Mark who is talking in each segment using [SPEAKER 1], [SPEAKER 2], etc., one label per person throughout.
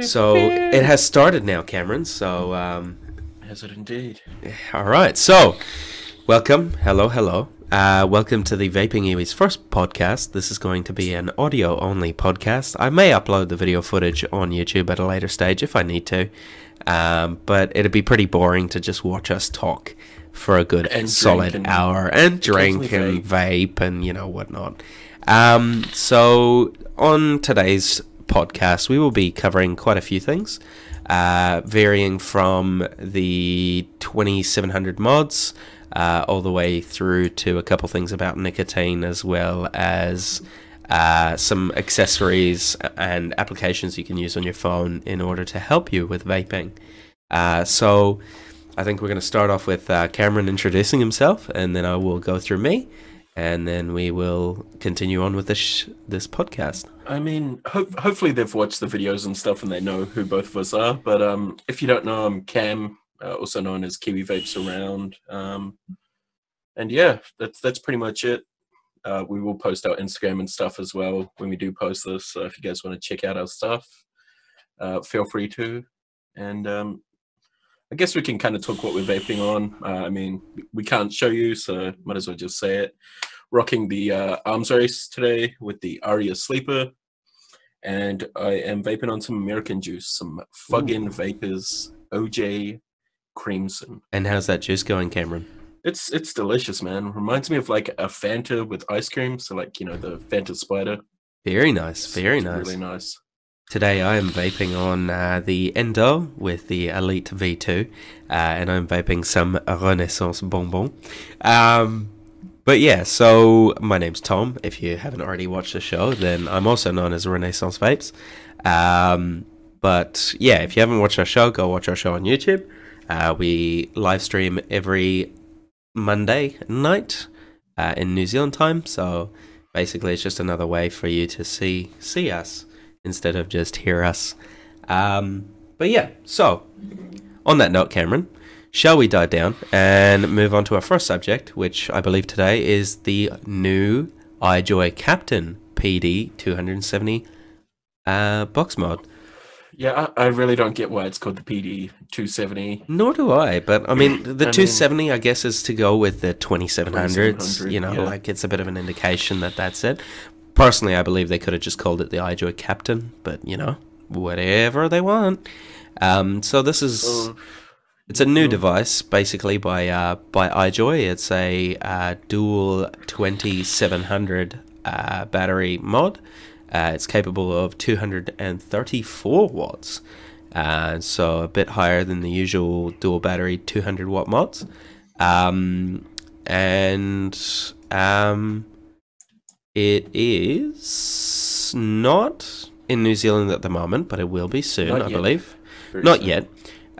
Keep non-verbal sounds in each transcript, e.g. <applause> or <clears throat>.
[SPEAKER 1] So it has started now, Cameron. So, um,
[SPEAKER 2] Has it indeed?
[SPEAKER 1] all right. So, welcome. Hello, hello. Uh, welcome to the Vaping Iwi's first podcast. This is going to be an audio only podcast. I may upload the video footage on YouTube at a later stage if I need to. Um, but it'd be pretty boring to just watch us talk for a good
[SPEAKER 2] And
[SPEAKER 1] solid
[SPEAKER 2] and
[SPEAKER 1] hour and drink
[SPEAKER 2] occasionally
[SPEAKER 1] and vape and you know whatnot. Um, so on today's podcast, we will be covering quite a few things, uh, varying from the 2700 mods uh, all the way through to a couple things about nicotine, as well as uh, some accessories and applications you can use on your phone in order to help you with vaping. Uh, so. I think we're going to start off with uh, Cameron introducing himself, and then I will go through me, and then we will continue on with this this podcast.
[SPEAKER 2] I mean, ho- hopefully they've watched the videos and stuff and they know who both of us are. But um, if you don't know, I'm Cam, uh, also known as Kiwi Vapes Around. Um, and yeah, that's that's pretty much it. Uh, we will post our Instagram and stuff as well when we do post this. So if you guys want to check out our stuff, uh, feel free to. And um, I guess we can kind of talk what we're vaping on. Uh, I mean, we can't show you, so might as well just say it. Rocking the uh, arms race today with the Aria Sleeper, and I am vaping on some American juice, some Fuggin Vapors OJ Crimson.
[SPEAKER 1] And how's that juice going, Cameron?
[SPEAKER 2] It's it's delicious, man. Reminds me of like a Fanta with ice cream, so like you know the Fanta Spider.
[SPEAKER 1] Very nice, very
[SPEAKER 2] it's
[SPEAKER 1] nice.
[SPEAKER 2] really nice.
[SPEAKER 1] Today I am vaping on uh, the Endo with the Elite V2, uh, and I'm vaping some Renaissance Bonbon. Um, but yeah, so my name's Tom. If you haven't already watched the show, then I'm also known as Renaissance Vapes. Um, but yeah, if you haven't watched our show, go watch our show on YouTube. Uh, we live stream every Monday night uh, in New Zealand time. So basically, it's just another way for you to see see us instead of just hear us. Um, but yeah, so on that note, Cameron, shall we dive down and move on to our first subject, which I believe today is the new iJoy Captain PD 270 uh, box mod.
[SPEAKER 2] Yeah, I, I really don't get why it's called the PD 270.
[SPEAKER 1] Nor do I, but I mean, <clears throat> the
[SPEAKER 2] I mean-
[SPEAKER 1] 270, I guess, is to go with the 2700s.
[SPEAKER 2] 2700,
[SPEAKER 1] You know,
[SPEAKER 2] yeah.
[SPEAKER 1] like it's a bit of an indication that that's it. Personally, I believe they could have just called it the iJoy Captain, but you know, whatever they want. Um, so this is
[SPEAKER 2] Uh,
[SPEAKER 1] it's a new device, basically by uh, by iJoy. It's a uh, dual 2700 uh, battery mod. Uh, it's capable of 234 watts, uh, so a bit higher than the usual dual battery 200 watt mods. Um, and um, it is not in New Zealand at the moment, but it will be soon,
[SPEAKER 2] Not
[SPEAKER 1] I
[SPEAKER 2] yet.
[SPEAKER 1] believe.
[SPEAKER 2] very
[SPEAKER 1] Not
[SPEAKER 2] soon.
[SPEAKER 1] yet.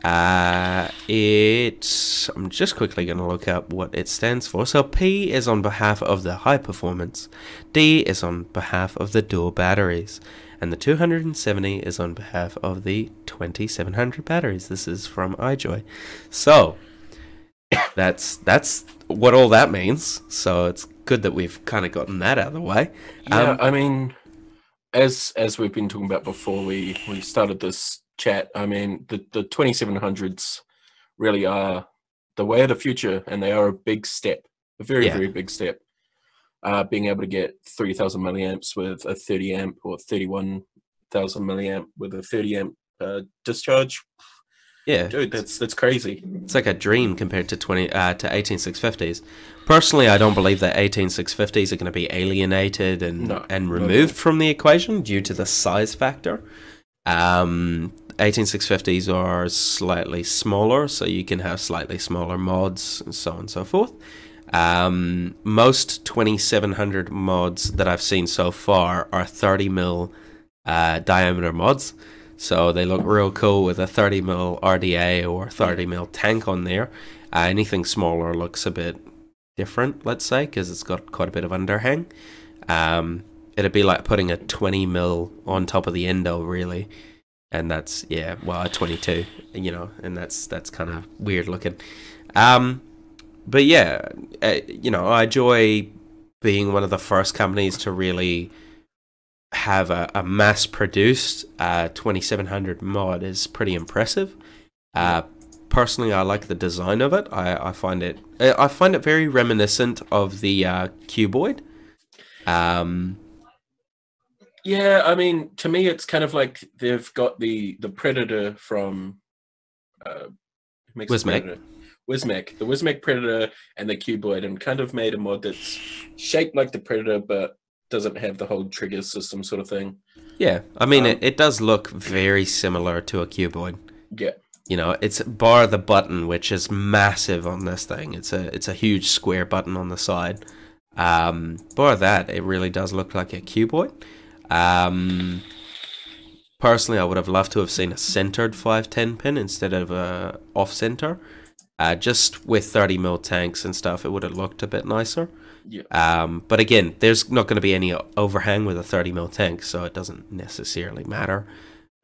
[SPEAKER 1] Uh, it. I'm just quickly going to look up what it stands for. So P is on behalf of the high performance, D is on behalf of the dual batteries, and the 270 is on behalf of the 2700 batteries. This is from iJoy. So <coughs> that's that's what all that means. So it's good that we've kind of gotten that out of the way.
[SPEAKER 2] Yeah,
[SPEAKER 1] Um,
[SPEAKER 2] I mean, as as we've been talking about before we we started this chat, I mean, the the 2700s really are the way of the future, and they are a big step, a very
[SPEAKER 1] Yeah.
[SPEAKER 2] very big step. Uh, being able to get 3000 milliamps with a 30 amp or 31,000 milliamp with a 30 amp uh, discharge,
[SPEAKER 1] Yeah,
[SPEAKER 2] dude, that's that's crazy.
[SPEAKER 1] It's like a dream compared to twenty uh, to eighteen six fifties. Personally, I don't believe that eighteen six fifties are going to be alienated and
[SPEAKER 2] No,
[SPEAKER 1] and
[SPEAKER 2] no,
[SPEAKER 1] removed from the equation due to the size factor. Um, eighteen six fifties are slightly smaller, so you can have slightly smaller mods and so on and so forth. Um, most twenty seven hundred mods that I've seen so far are thirty mil uh, diameter mods. So they look real cool with a 30 mil RDA or 30 mil tank on there. Uh, anything smaller looks a bit different, let's say, because it's got quite a bit of underhang. Um, it'd be like putting a 20 mil on top of the endo, really. And that's yeah, well, a 22, you know, and that's that's kind of weird looking. Um, but yeah, uh, you know, iJoy being one of the first companies to really have a, a mass produced uh, 2700 mod is pretty impressive. Uh, personally, I like the design of it. I, I find it I find it very reminiscent of the uh, cuboid. Um,
[SPEAKER 2] yeah, I mean, to me, it's kind of like they've got the the Predator from uh,
[SPEAKER 1] Wismec.
[SPEAKER 2] Wismec, the Wismec Predator and the Cuboid, and kind of made a mod that's shaped like the Predator, but doesn't have the whole trigger system sort of thing.
[SPEAKER 1] Yeah, I mean,
[SPEAKER 2] Um,
[SPEAKER 1] it, it does look very similar to a cuboid.
[SPEAKER 2] Yeah,
[SPEAKER 1] You know, it's bar the button, which is massive on this thing. It's a it's a huge square button on the side. Um, bar that, it really does look like a cuboid. Um, personally, I would have loved to have seen a centered 510 pin instead of a off center. Uh, just with 30 mil tanks and stuff, it would have looked a bit nicer.
[SPEAKER 2] Yeah.
[SPEAKER 1] Um, but again, there's not going to be any overhang with a 30 mil tank, so it doesn't necessarily matter.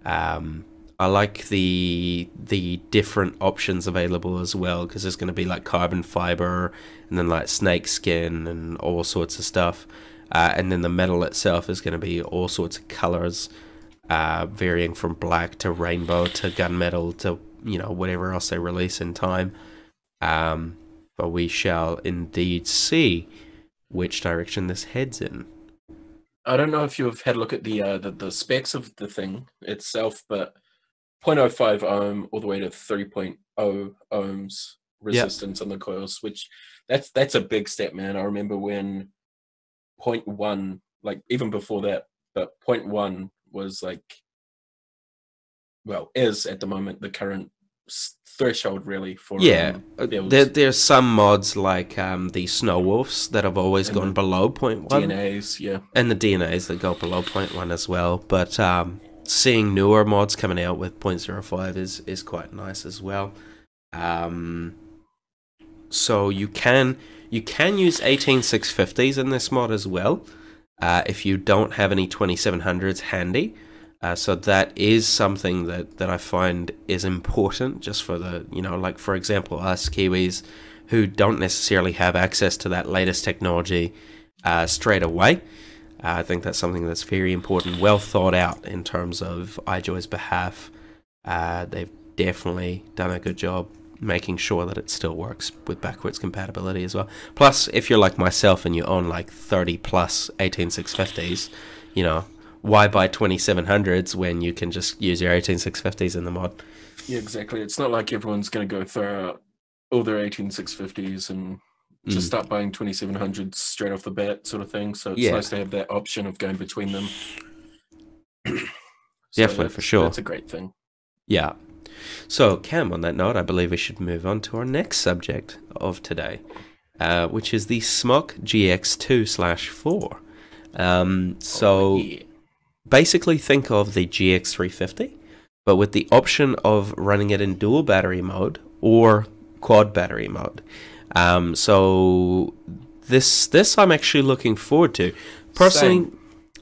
[SPEAKER 1] Um, I like the the different options available as well because there's going to be like carbon fiber and then like snake skin and all sorts of stuff. Uh, and then the metal itself is going to be all sorts of colors, uh, varying from black to rainbow to gunmetal to you know whatever else they release in time. Um, but we shall indeed see which direction this heads in.
[SPEAKER 2] I don't know if you've had a look at the uh, the, the specs of the thing itself, but 0.05 ohm all the way to 3.0 ohms resistance on the coils, which that's that's a big step, man. I remember when 0.1, like even before that, but 0.1 was like, well, is at the moment the current threshold really for
[SPEAKER 1] Yeah,
[SPEAKER 2] um,
[SPEAKER 1] uh, there, there's some mods like um, the Snow Wolves that have always
[SPEAKER 2] And
[SPEAKER 1] gone below point one,
[SPEAKER 2] DNAs, yeah.
[SPEAKER 1] and the DNAs that go below point one as well. But um, seeing newer mods coming out with 0.05 is is quite nice as well. Um, so you can you can use 18650s in this mod as well uh, if you don't have any 2700s handy. Uh, so that is something that, that I find is important just for the, you know, like for example, us Kiwis who don't necessarily have access to that latest technology uh, straight away. Uh, I think that's something that's very important, well thought out in terms of iJoy's behalf. Uh, they've definitely done a good job making sure that it still works with backwards compatibility as well. Plus, if you're like myself and you own like 30 plus 18650s, you know, why buy 2700s when you can just use your 18650s in the mod?
[SPEAKER 2] Yeah, exactly. It's not like everyone's going to go throw out all their 18650s and just
[SPEAKER 1] Mm.
[SPEAKER 2] start buying 2700s straight off the bat, sort of thing. So it's
[SPEAKER 1] Yeah.
[SPEAKER 2] nice to have that option of going between them. <clears throat> So
[SPEAKER 1] Definitely, for sure.
[SPEAKER 2] That's a great thing.
[SPEAKER 1] Yeah. So, Cam, on that note, I believe we should move on to our next subject of today, uh, which is the Smok GX2 slash 4. Um, so,
[SPEAKER 2] Oh, yeah.
[SPEAKER 1] Basically, think of the GX350, but with the option of running it in dual battery mode or quad battery mode. Um, so, this this I'm actually looking forward to. Personally,
[SPEAKER 2] Same.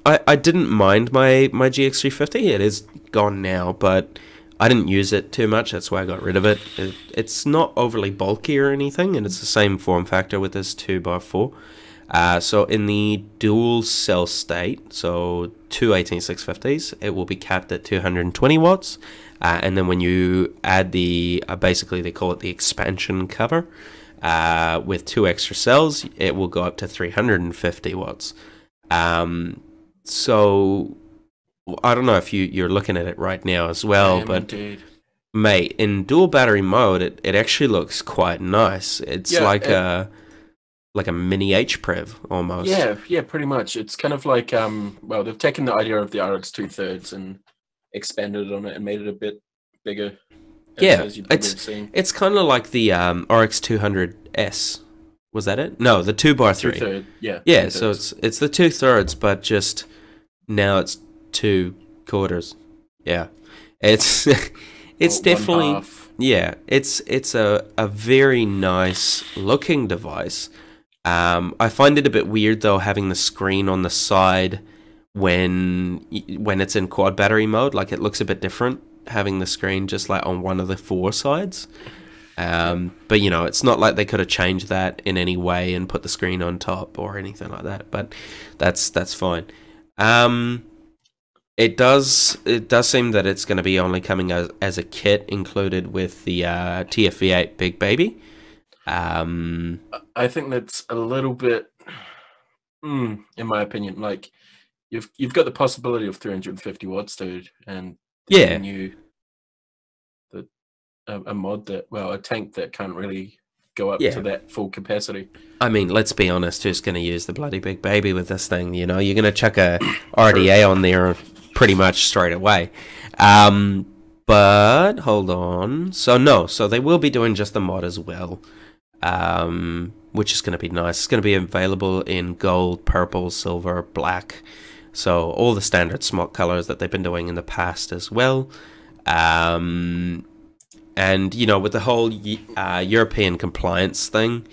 [SPEAKER 1] I, I didn't mind my, my GX350. It is gone now, but I didn't use it too much. That's why I got rid of it. it it's not overly bulky or anything, and it's the same form factor with this 2x4. Uh, so in the dual cell state, so two 18650s, it will be capped at 220 watts. Uh, and then when you add the, uh, basically they call it the expansion cover, uh, with two extra cells, it will go up to 350 watts. Um, so I don't know if you you're looking at it right now as well, but
[SPEAKER 2] indeed.
[SPEAKER 1] mate, in dual battery mode, it, it actually looks quite nice. It's
[SPEAKER 2] Yeah,
[SPEAKER 1] like
[SPEAKER 2] it-
[SPEAKER 1] a like a mini H-Priv almost.
[SPEAKER 2] Yeah, yeah, pretty much. It's kind of like um well, they've taken the idea of the RX two thirds and expanded on it and made it a bit bigger. as-
[SPEAKER 1] Yeah, it's-. It's kind of like the um, RX 200S. Was that it? No, the two bar
[SPEAKER 2] Two
[SPEAKER 1] three.
[SPEAKER 2] third, yeah.
[SPEAKER 1] Yeah,
[SPEAKER 2] two
[SPEAKER 1] so it's it's the two thirds, but just now it's two quarters. Yeah, it's <laughs> it's definitely yeah. It's it's a a very nice looking device. Um, I find it a bit weird though having the screen on the side when when it's in quad battery mode. Like it looks a bit different having the screen just like on one of the four sides. Um, but you know, it's not like they could have changed that in any way and put the screen on top or anything like that. But that's that's fine. Um, It does. It does seem that it's going to be only coming as, as a kit included with the uh, TFV8 Big Baby. Um,
[SPEAKER 2] I think that's a little bit, mm, in my opinion, like you've you've got the possibility of 350 watts, dude, and
[SPEAKER 1] yeah,
[SPEAKER 2] you the a, a, mod that well a tank that can't really go up yeah. to that full capacity.
[SPEAKER 1] I mean, let's be honest, who's going to use the bloody big baby with this thing? You know, you're going to chuck a <coughs> RDA on there pretty much straight away. Um, but hold on, so no, so they will be doing just the mod as well um, which is going to be nice. It's going to be available in gold, purple, silver, black. So all the standard smart colors that they've been doing in the past as well. Um, and you know, with the whole uh, European compliance thing,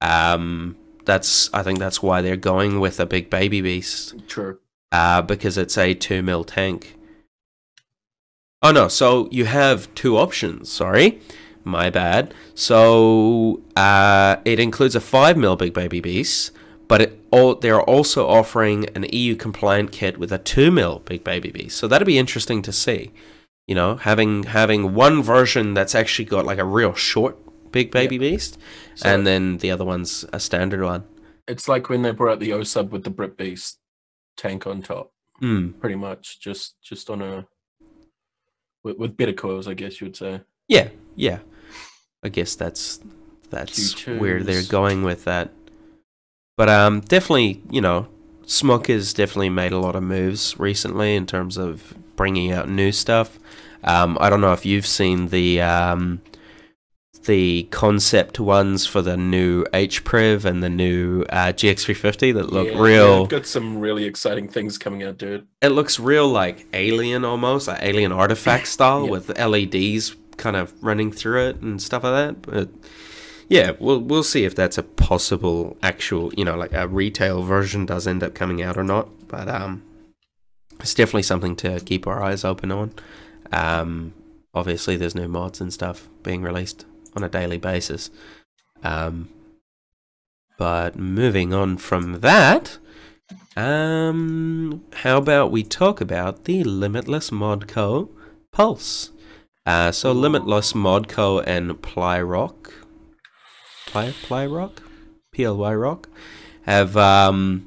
[SPEAKER 1] um, that's I think that's why they're going with a big baby beast.
[SPEAKER 2] True.
[SPEAKER 1] Uh, because it's a two mil tank. Oh no! So you have two options. Sorry. My bad. So uh, it includes a 5mm Big Baby Beast, but it all, they're also offering an EU compliant kit with a 2mm Big Baby Beast. So that'd be interesting to see. You know, having having one version that's actually got like a real short Big Baby yeah. Beast, so and then the other one's a standard one.
[SPEAKER 2] It's like when they brought out the O sub with the Brit Beast tank on top.
[SPEAKER 1] Mm.
[SPEAKER 2] Pretty much, just just on a with, with better coils, I guess you would say.
[SPEAKER 1] Yeah, yeah. I guess that's that's where they're going with that. But um, definitely, you know, Smok has definitely made a lot of moves recently in terms of bringing out new stuff. Um, I don't know if you've seen the um, the concept ones for the new HPRIV and the new uh, GX350 that look yeah, real.
[SPEAKER 2] Yeah, got some really exciting things coming out, dude.
[SPEAKER 1] It looks real like alien almost, like alien artifact <laughs> style yeah. with LEDs kind of running through it and stuff like that. But yeah, we'll we'll see if that's a possible actual, you know, like a retail version does end up coming out or not. But um, it's definitely something to keep our eyes open on. Um, obviously, there's new mods and stuff being released on a daily basis. Um, but moving on from that, um, how about we talk about the Limitless Mod Co. Pulse? Uh, so Limitless Modco and Plyrock, Ply Plyrock, PLY Rock, have um,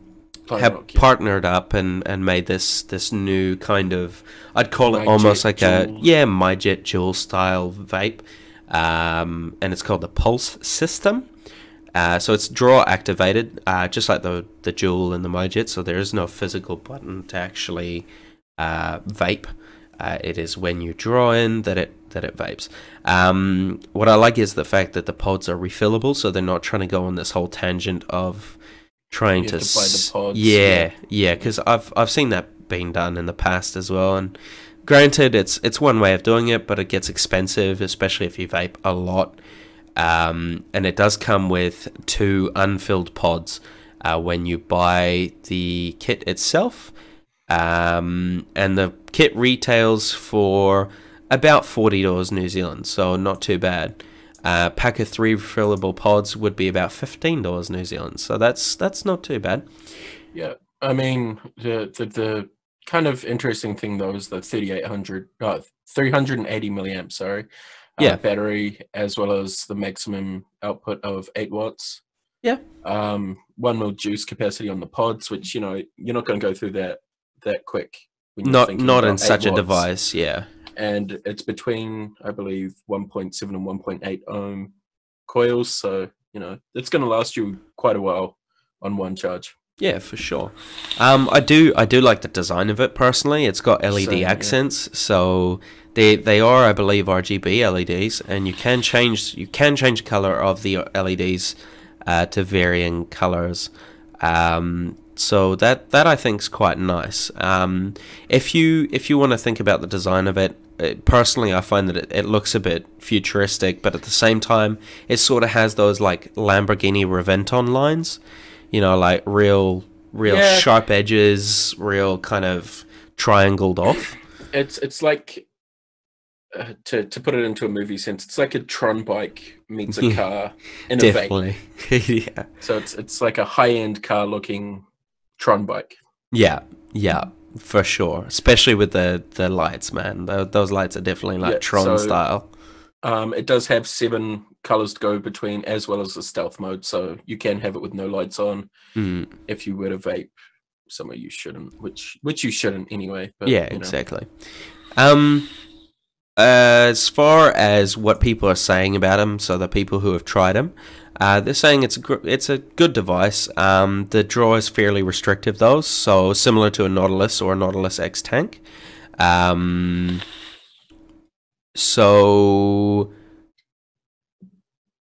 [SPEAKER 1] have yeah. partnered up and, and made this this new kind of I'd call it almost like a yeah MyJet Juul style vape, um, and it's called the Pulse System. Uh, so it's draw activated, uh, just like the the Juul and the MyJet. So there is no physical button to actually uh, vape. Uh, it is when you draw in that it that it vapes. Um, what I like is the fact that the pods are refillable, so they're not trying to go on this whole tangent of trying to,
[SPEAKER 2] to buy the pods.
[SPEAKER 1] Yeah, yeah, because I've I've seen that being done in the past as well. And granted, it's it's one way of doing it, but it gets expensive, especially if you vape a lot. Um, and it does come with two unfilled pods uh, when you buy the kit itself. Um, and the kit retails for about forty dollars New Zealand, so not too bad. Uh, pack of three refillable pods would be about fifteen dollars New Zealand, so that's that's not too bad.
[SPEAKER 2] Yeah, I mean the the, the kind of interesting thing though is the 3800 uh, 380 milliamp sorry uh, yeah battery as well as the maximum output of 8 watts
[SPEAKER 1] yeah
[SPEAKER 2] um one mil juice capacity on the pods which you know you're not going to go through that that quick.
[SPEAKER 1] Not not in such watts. a device, yeah.
[SPEAKER 2] And it's between I believe 1.7 and 1.8 ohm coils, so you know it's going to last you quite a while on one charge.
[SPEAKER 1] Yeah, for sure. Um, I do I do like the design of it personally. It's got LED Same, accents, yeah. so they they are I believe RGB LEDs, and you can change you can change the color of the LEDs uh, to varying colors. Um, so that that I think is quite nice. Um, if you if you want to think about the design of it, it uh, personally, I find that it, it, looks a bit futuristic, but at the same time, it sort of has those like Lamborghini Reventon lines, you know, like real real yeah. sharp edges, real kind of triangled off.
[SPEAKER 2] It's it's like uh, to to put it into a movie sense, it's like a Tron bike meets a <laughs> car in a Definitely, <laughs> yeah. So it's it's like a high end car looking Tron bike.
[SPEAKER 1] Yeah, yeah. for sure. Especially with the the lights, man. Tho- those lights are definitely like
[SPEAKER 2] Yeah,
[SPEAKER 1] Tron
[SPEAKER 2] so-
[SPEAKER 1] style.
[SPEAKER 2] Um, it does have seven colors to go between, as well as the stealth mode. So you can have it with no lights on
[SPEAKER 1] Mm,
[SPEAKER 2] if you were to vape somewhere you shouldn't, which which you shouldn't anyway. But,
[SPEAKER 1] yeah,
[SPEAKER 2] you know.
[SPEAKER 1] exactly. Um, as far as what people are saying about them, so the people who have tried them, uh, they're saying it's a it's a good device. Um, the draw is fairly restrictive though, so similar to a Nautilus or a Nautilus X tank. Um, so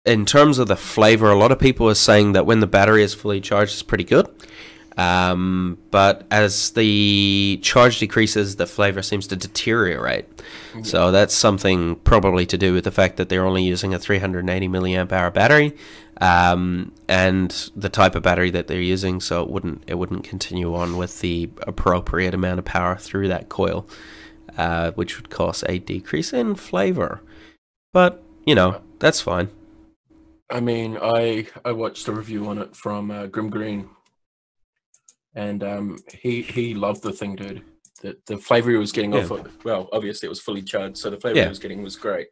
[SPEAKER 1] in terms of the flavor, a lot of people are saying that when the battery is fully charged, it's pretty good. Um, but as the charge decreases, the flavor seems to deteriorate. So that's something probably to do with the fact that they're only using a 380 milliamp hour battery, um, and the type of battery that they're using. So it wouldn't it wouldn't continue on with the appropriate amount of power through that coil, uh, which would cause a decrease in flavor. But you know that's fine.
[SPEAKER 2] I mean, I I watched a review on it from uh, GrimmGreen, and um, he he loved the thing, dude. The the flavor he was getting off of. Well, obviously it was fully charged, so the flavor
[SPEAKER 1] Yeah.
[SPEAKER 2] he was getting was great.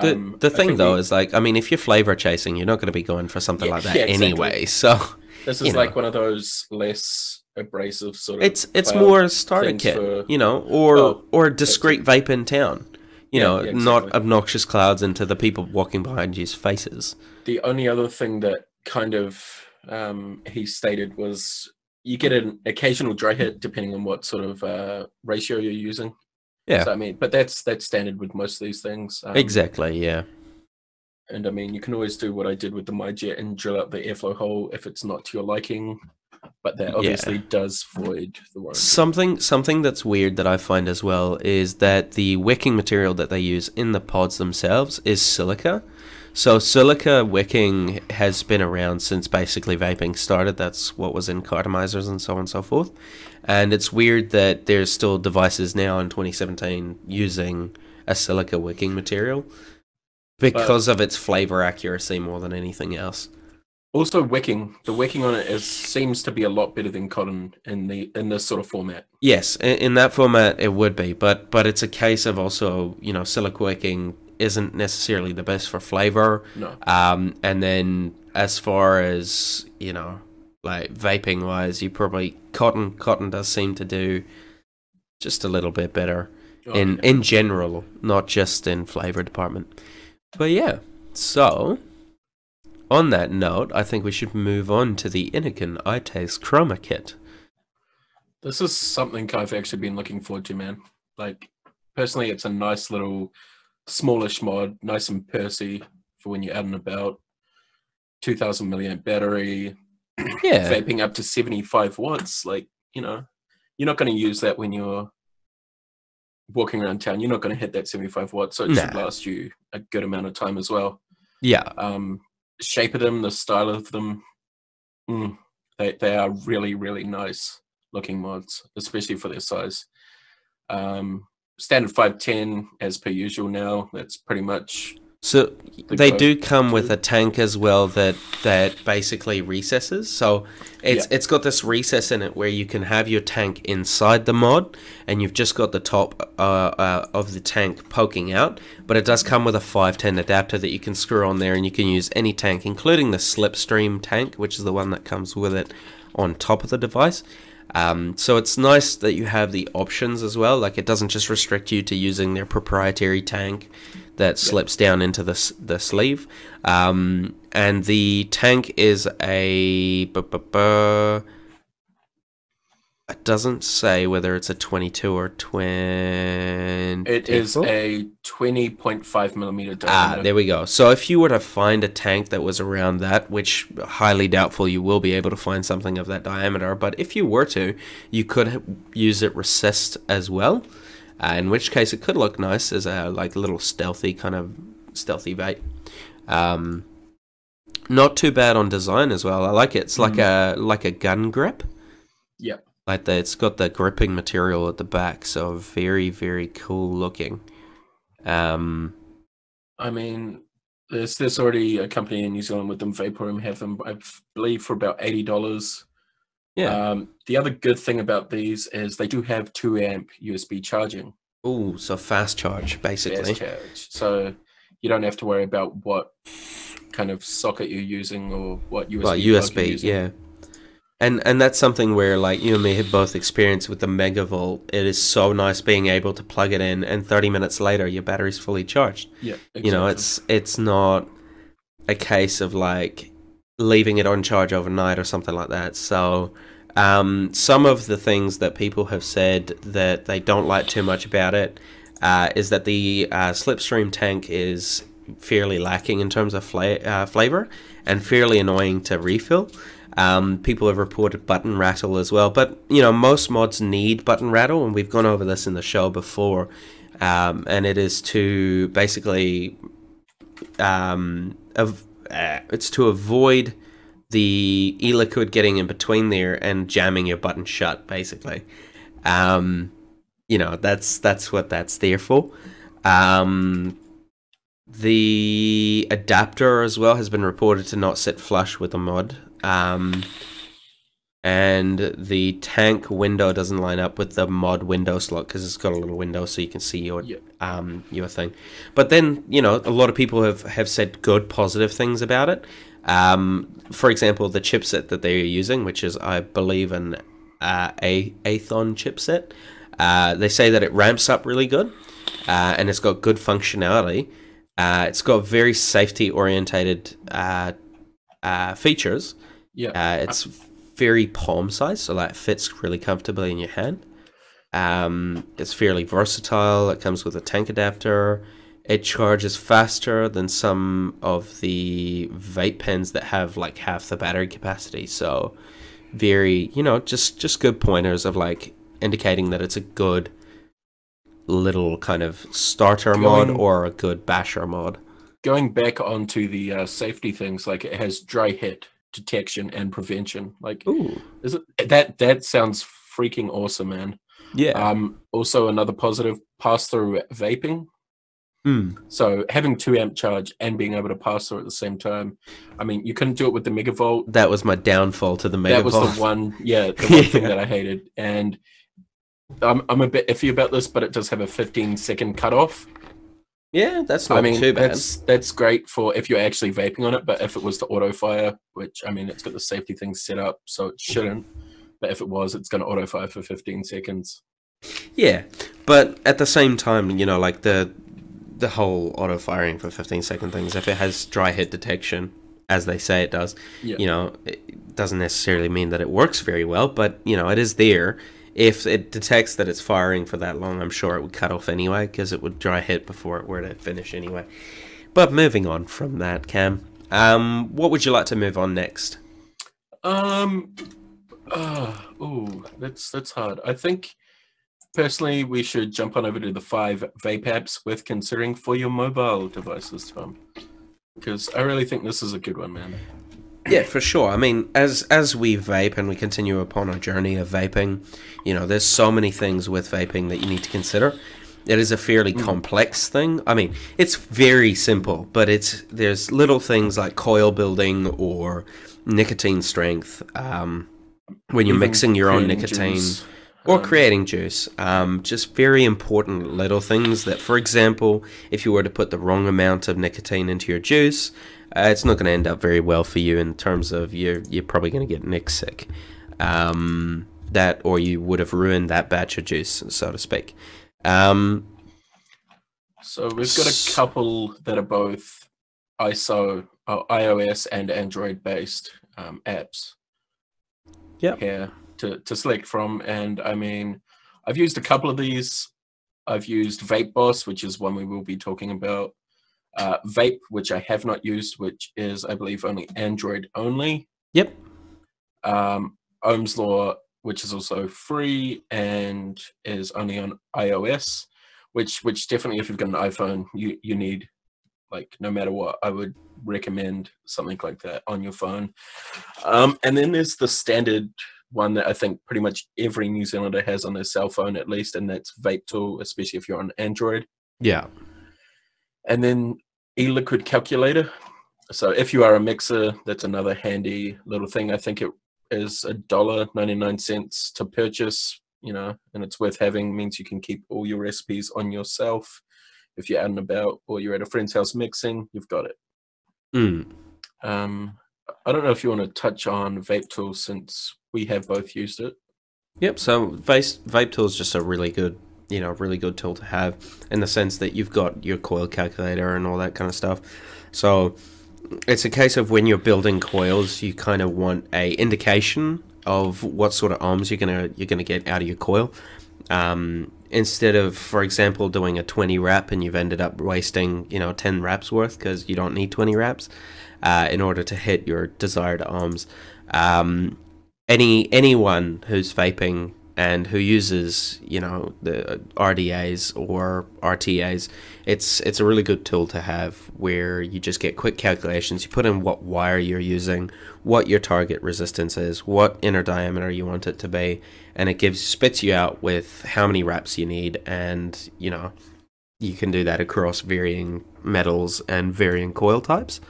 [SPEAKER 1] The,
[SPEAKER 2] Um,
[SPEAKER 1] the thing though
[SPEAKER 2] he-
[SPEAKER 1] is like I mean if you're flavor chasing you're not going to be going for something
[SPEAKER 2] Yeah,
[SPEAKER 1] like that <laughs>
[SPEAKER 2] yeah, exactly.
[SPEAKER 1] anyway so
[SPEAKER 2] this is
[SPEAKER 1] know.
[SPEAKER 2] like one of those less abrasive sort of.
[SPEAKER 1] it's it's more a starter kit
[SPEAKER 2] for-
[SPEAKER 1] you know or
[SPEAKER 2] Oh,
[SPEAKER 1] or a discreet vape in town you
[SPEAKER 2] Yeah,
[SPEAKER 1] know
[SPEAKER 2] yeah,
[SPEAKER 1] not obnoxious clouds into the people walking behind you's faces
[SPEAKER 2] The only other thing that kind of um, he stated was you get an occasional dry hit depending on what sort of uh, ratio you're using.
[SPEAKER 1] Yeah.
[SPEAKER 2] So, I mean, but that's that's standard with most of these things. Um,
[SPEAKER 1] exactly yeah
[SPEAKER 2] And I mean, you can always do what I did with the MyJet and drill out the airflow hole if it's not to your liking. But that
[SPEAKER 1] Yeah.
[SPEAKER 2] obviously does void the warranty.
[SPEAKER 1] Something something that's weird that I find as well is that the wicking material that they use in the pods themselves is silica. So silica wicking has been around since basically vaping started. That's what was in cartomizers and so on and so forth. And it's weird that there's still devices now in 2017 using a silica wicking material because of its flavor accuracy more than anything else.
[SPEAKER 2] Also, wicking the wicking on it is seems to be a lot better than cotton in the in this sort of format.
[SPEAKER 1] Yes, in, in that format it would be, but but it's a case of also you know silica wicking isn't necessarily the best for flavor.
[SPEAKER 2] No,
[SPEAKER 1] Um, and then as far as you know, like vaping wise, you probably cotton cotton does seem to do just a little bit better
[SPEAKER 2] Oh,
[SPEAKER 1] in
[SPEAKER 2] yeah.
[SPEAKER 1] in general, not just in flavor department. But yeah, so on that note, I think we should move on to the Innokin iTaste Chroma Kit.
[SPEAKER 2] This is something I've actually been looking forward to, man. Like, personally, it's a nice little smallish mod, nice and pursy for when you're out and about. 2000 milliamp battery, <clears throat>
[SPEAKER 1] Yeah,
[SPEAKER 2] vaping up to 75 watts. Like, you know, you're not going to use that when you're walking around town. You're not going to hit that 75 watts, so it should last you a good amount of time as well.
[SPEAKER 1] yeah.
[SPEAKER 2] Um, shape of them, the style of them, mm, they they are really really nice looking mods, especially for their size. Um, standard 510 as per usual now. That's pretty much
[SPEAKER 1] So
[SPEAKER 2] the
[SPEAKER 1] they do come with a tank as well that that basically recesses. So it's
[SPEAKER 2] Yeah.
[SPEAKER 1] it's got this recess in it where you can have your tank inside the mod, and you've just got the top uh, uh, of the tank poking out. But it does come with a 510 adapter that you can screw on there, and you can use any tank, including the Slipstream tank, which is the one that comes with it on top of the device. Um, so it's nice that you have the options as well. Like it doesn't just restrict you to using their proprietary tank that slips down into the the sleeve. Um, and the tank is a. It doesn't say whether it's a 22 or 20.
[SPEAKER 2] it is a 20.5 millimeter diameter.
[SPEAKER 1] Ah, there we go. So if you were to find a tank that was around that, which highly doubtful you will be able to find something of that diameter, but if you were to, you could use it recessed as well. Uh, in which case, it could look nice as a like little stealthy kind of stealthy bait. Um, not too bad on design as well. I like it. It's like a like a gun grip.
[SPEAKER 2] Yep.
[SPEAKER 1] Like the, it's got the gripping material at the back, so very very cool looking. Um,
[SPEAKER 2] I mean, there's there's already a company in New Zealand with them, Vaporum, have them, I believe, for about eighty dollars.
[SPEAKER 1] Yeah.
[SPEAKER 2] Um, the other good thing about these is they do have two amp USB charging.
[SPEAKER 1] oh so fast charge basically.
[SPEAKER 2] Fast charge. So you don't have to worry about what kind of socket you're using or what USB. You're
[SPEAKER 1] USB, yeah. And and that's something where like you and me have both experienced with the Megavolt. It is so nice being able to plug it in, and 30 minutes later your battery's fully charged.
[SPEAKER 2] Yeah. exactly.
[SPEAKER 1] You know, it's it's not a case of like leaving it on charge overnight or something like that. So. Um, some of the things that people have said that they don't like too much about it uh, is that the uh, slipstream tank is fairly lacking in terms of fla- uh, flavor and fairly annoying to refill. Um, people have reported button rattle as well, but you know most mods need button rattle, and we've gone over this in the show before. Um, and it is to basically, um, uh, it's to avoid the e-liquid getting in between there and jamming your button shut, basically. Um, you know that's that's what that's there for. Um, the adapter as well has been reported to not sit flush with the mod. Um, and the tank window doesn't line up with the mod window slot because it's got a little window so you can see your
[SPEAKER 2] Yeah.
[SPEAKER 1] um your thing. But then you know a lot of people have have said good positive things about it. Um, for example, the chipset that they're using, which is I believe an uh, a Aethon chipset, uh, they say that it ramps up really good, uh, and it's got good functionality. Uh, it's got very safety orientated uh, uh, features.
[SPEAKER 2] Yeah.
[SPEAKER 1] Uh, it's very palm size, so that fits really comfortably in your hand. Um, it's fairly versatile. It comes with a tank adapter. It charges faster than some of the vape pens that have like half the battery capacity. So, very, you know, just just good pointers of like indicating that it's a good little kind of starter mod or a good basher mod.
[SPEAKER 2] Going back onto the uh, safety things, like it has dry hit detection and prevention. Like,
[SPEAKER 1] Ooh,
[SPEAKER 2] is it that that sounds freaking awesome, man.
[SPEAKER 1] yeah.
[SPEAKER 2] Um, also another positive pass through vaping.
[SPEAKER 1] Hmm.
[SPEAKER 2] So having two amp charge and being able to pass through at the same time. I mean, you couldn't do it with the Megavolt.
[SPEAKER 1] That was my downfall to the Megavolt.
[SPEAKER 2] That was the <laughs> one, yeah, the one thing that I hated. And I'm I'm a bit iffy about this, but it does have a 15 second cutoff.
[SPEAKER 1] Yeah, that's not
[SPEAKER 2] I mean,
[SPEAKER 1] too bad.
[SPEAKER 2] that's that's great for if you're actually vaping on it. But if it was to auto fire, which I mean, it's got the safety thing set up, so it shouldn't. But if it was, it's going to auto fire for 15 seconds.
[SPEAKER 1] Yeah, but at the same time, you know, like the the whole auto firing for 15 second things, if it has dry hit detection, as they say it does,
[SPEAKER 2] Yeah.
[SPEAKER 1] you know, it doesn't necessarily mean that it works very well, but you know, it is there. If it detects that it's firing for that long, I'm sure it would cut off anyway because it would dry hit before it were to finish anyway. But moving on from that, Cam, um, what would you like to move on next?
[SPEAKER 2] Um. Uh, ooh, that's that's hard. I think personally we should jump on over to the five vape apps worth considering for your mobile devices, Tom. Because I really think this is a good one, man.
[SPEAKER 1] Yeah, for sure. I mean, as as we vape and we continue upon our journey of vaping, you know, there's so many things with vaping that you need to consider. It is a fairly complex thing. I mean, it's very simple, but it's there's little things like coil building or nicotine strength um, when you're
[SPEAKER 2] Even
[SPEAKER 1] mixing your own nicotine
[SPEAKER 2] juice,
[SPEAKER 1] or creating juice. Um, just very important little things that, for example, if you were to put the wrong amount of nicotine into your juice, uh, it's not going to end up very well for you in terms of you're you're probably going to get nick sick. Um, that or you would have ruined that batch of juice, so to speak. Um,
[SPEAKER 2] So we've got a couple that are both ISO, uh, iOS and Android based um, apps.
[SPEAKER 1] Yep.
[SPEAKER 2] Here to, to select from, and I mean, I've used a couple of these. I've used Vape Boss, which is one we will be talking about. Uh, Vape, which I have not used, which is I believe only Android only.
[SPEAKER 1] yep.
[SPEAKER 2] Um, Ohm's Law, which is also free and is only on iOS, which which definitely if you've got an iPhone, you you need like no matter what, I would recommend something like that on your phone. Um, and then there's the standard one that I think pretty much every New Zealander has on their cell phone at least, and that's Vape Tool, especially if you're on Android.
[SPEAKER 1] Yeah.
[SPEAKER 2] And then e-liquid calculator. So if you are a mixer, that's another handy little thing. I think it is a dollar ninety nine cents to purchase. You know, and it's worth having. Means you can keep all your recipes on yourself. If you're out and about or you're at a friend's house mixing, you've got it.
[SPEAKER 1] Mm.
[SPEAKER 2] Um, I don't know if you want to touch on Vape Tool since we have both used it.
[SPEAKER 1] Yep. So Vape Vape Tool is just a really good, you know, a really good tool to have in the sense that you've got your coil calculator and all that kind of stuff. So it's a case of when you're building coils, you kind of want a indication of what sort of ohms you're gonna you're gonna get out of your coil. Um, instead of, for example, doing a 20 wrap and you've ended up wasting, you know, 10 wraps worth because you don't need 20 wraps uh, in order to hit your desired ohms. Um, any anyone who's vaping and who uses you know the RDAs or RTAs, it's it's a really good tool to have where you just get quick calculations. You put in what wire you're using, what your target resistance is, what inner diameter you want it to be, and it gives spits you out with how many wraps you need, and you know you can do that across varying metals and varying coil types.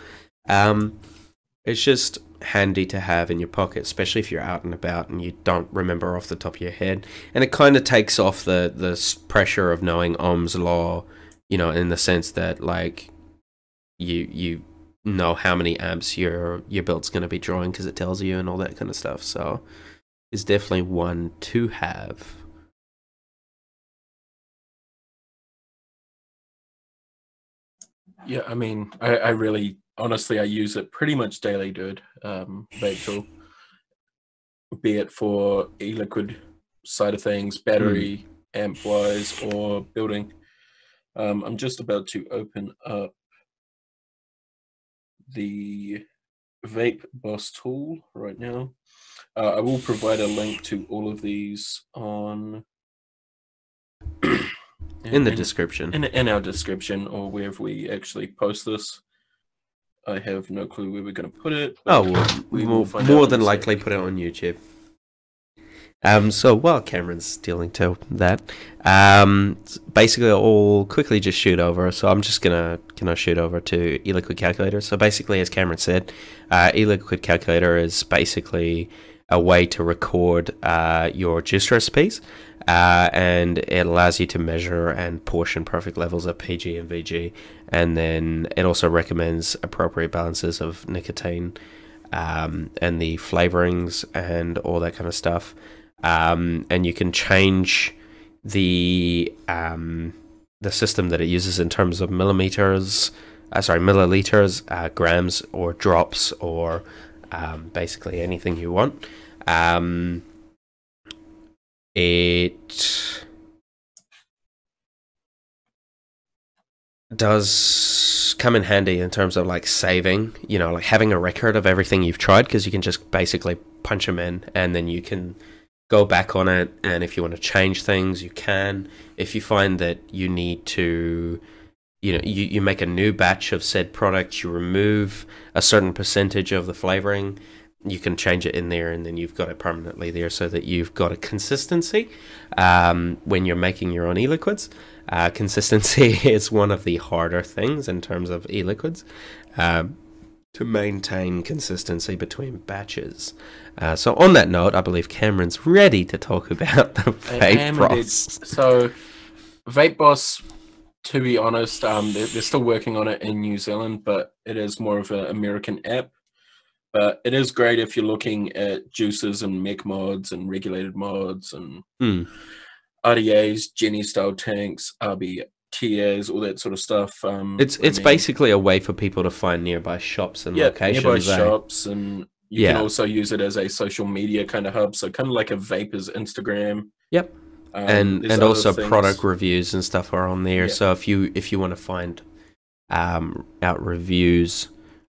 [SPEAKER 1] Um, it's just handy to have in your pocket, especially if you're out and about and you don't remember off the top of your head. And it kind of takes off the the pressure of knowing Ohm's law, you know, in the sense that like you you know how many amps your your build's going to be drawing because it tells you and all that kind of stuff. So it's definitely one to have.
[SPEAKER 2] Yeah, I mean, I, I really honestly, I use it pretty much daily, dude. Um, vape tool, be it for e-liquid side of things, battery, mm. amp wise, or building. Um, I'm just about to open up the Vape Boss tool right now. Uh, I will provide a link to all of these on
[SPEAKER 1] in, <clears throat> in the description
[SPEAKER 2] in, in our description or wherever we actually post this I have no clue where we're going to put it.
[SPEAKER 1] Oh, well, we will more than likely put it on YouTube. Um, so while Cameron's dealing to that, um, basically I'll quickly just shoot over. So I'm just gonna gonna shoot over to eLiquid Calculator. So basically, as Cameron said, uh, eLiquid Calculator is basically a way to record uh, your juice recipes, uh, and it allows you to measure and portion perfect levels of PG and VG and then it also recommends appropriate balances of nicotine um, and the flavorings and all that kind of stuff. Um, and you can change the um, the system that it uses in terms of millimeters, uh, sorry, milliliters, uh, grams, or drops, or um, basically anything you want. Um, it does come in handy in terms of like saving, you know, like having a record of everything you've tried because you can just basically punch them in and then you can go back on it. And if you want to change things, you can. If you find that you need to, you know, you, you make a new batch of said product, you remove a certain percentage of the flavoring, you can change it in there and then you've got it permanently there so that you've got a consistency um, when you're making your own e-liquids. Uh, consistency <laughs> is one of the harder things in terms of e-liquids um, to maintain consistency between batches. Uh, so on that note, I believe Cameron's ready to talk <laughs> about the Vape Boss.
[SPEAKER 2] So Vape Boss, to be honest, um, they're, they're still working on it in New Zealand, but it is more of an American app. But it is great if you're looking at juices and mech mods and regulated mods and
[SPEAKER 1] mm.
[SPEAKER 2] RDAs, Genny style tanks, RBTAs, all that sort of stuff. Um,
[SPEAKER 1] it's it's mean, basically a way for people to find nearby shops and yeah, locations. Nearby
[SPEAKER 2] eh? shops, and you yeah. can also use it as a social media kind of hub. So kind of like a Vapors Instagram.
[SPEAKER 1] Yep. Um, and and also things. product reviews and stuff are on there. So if you if you want to find um, out reviews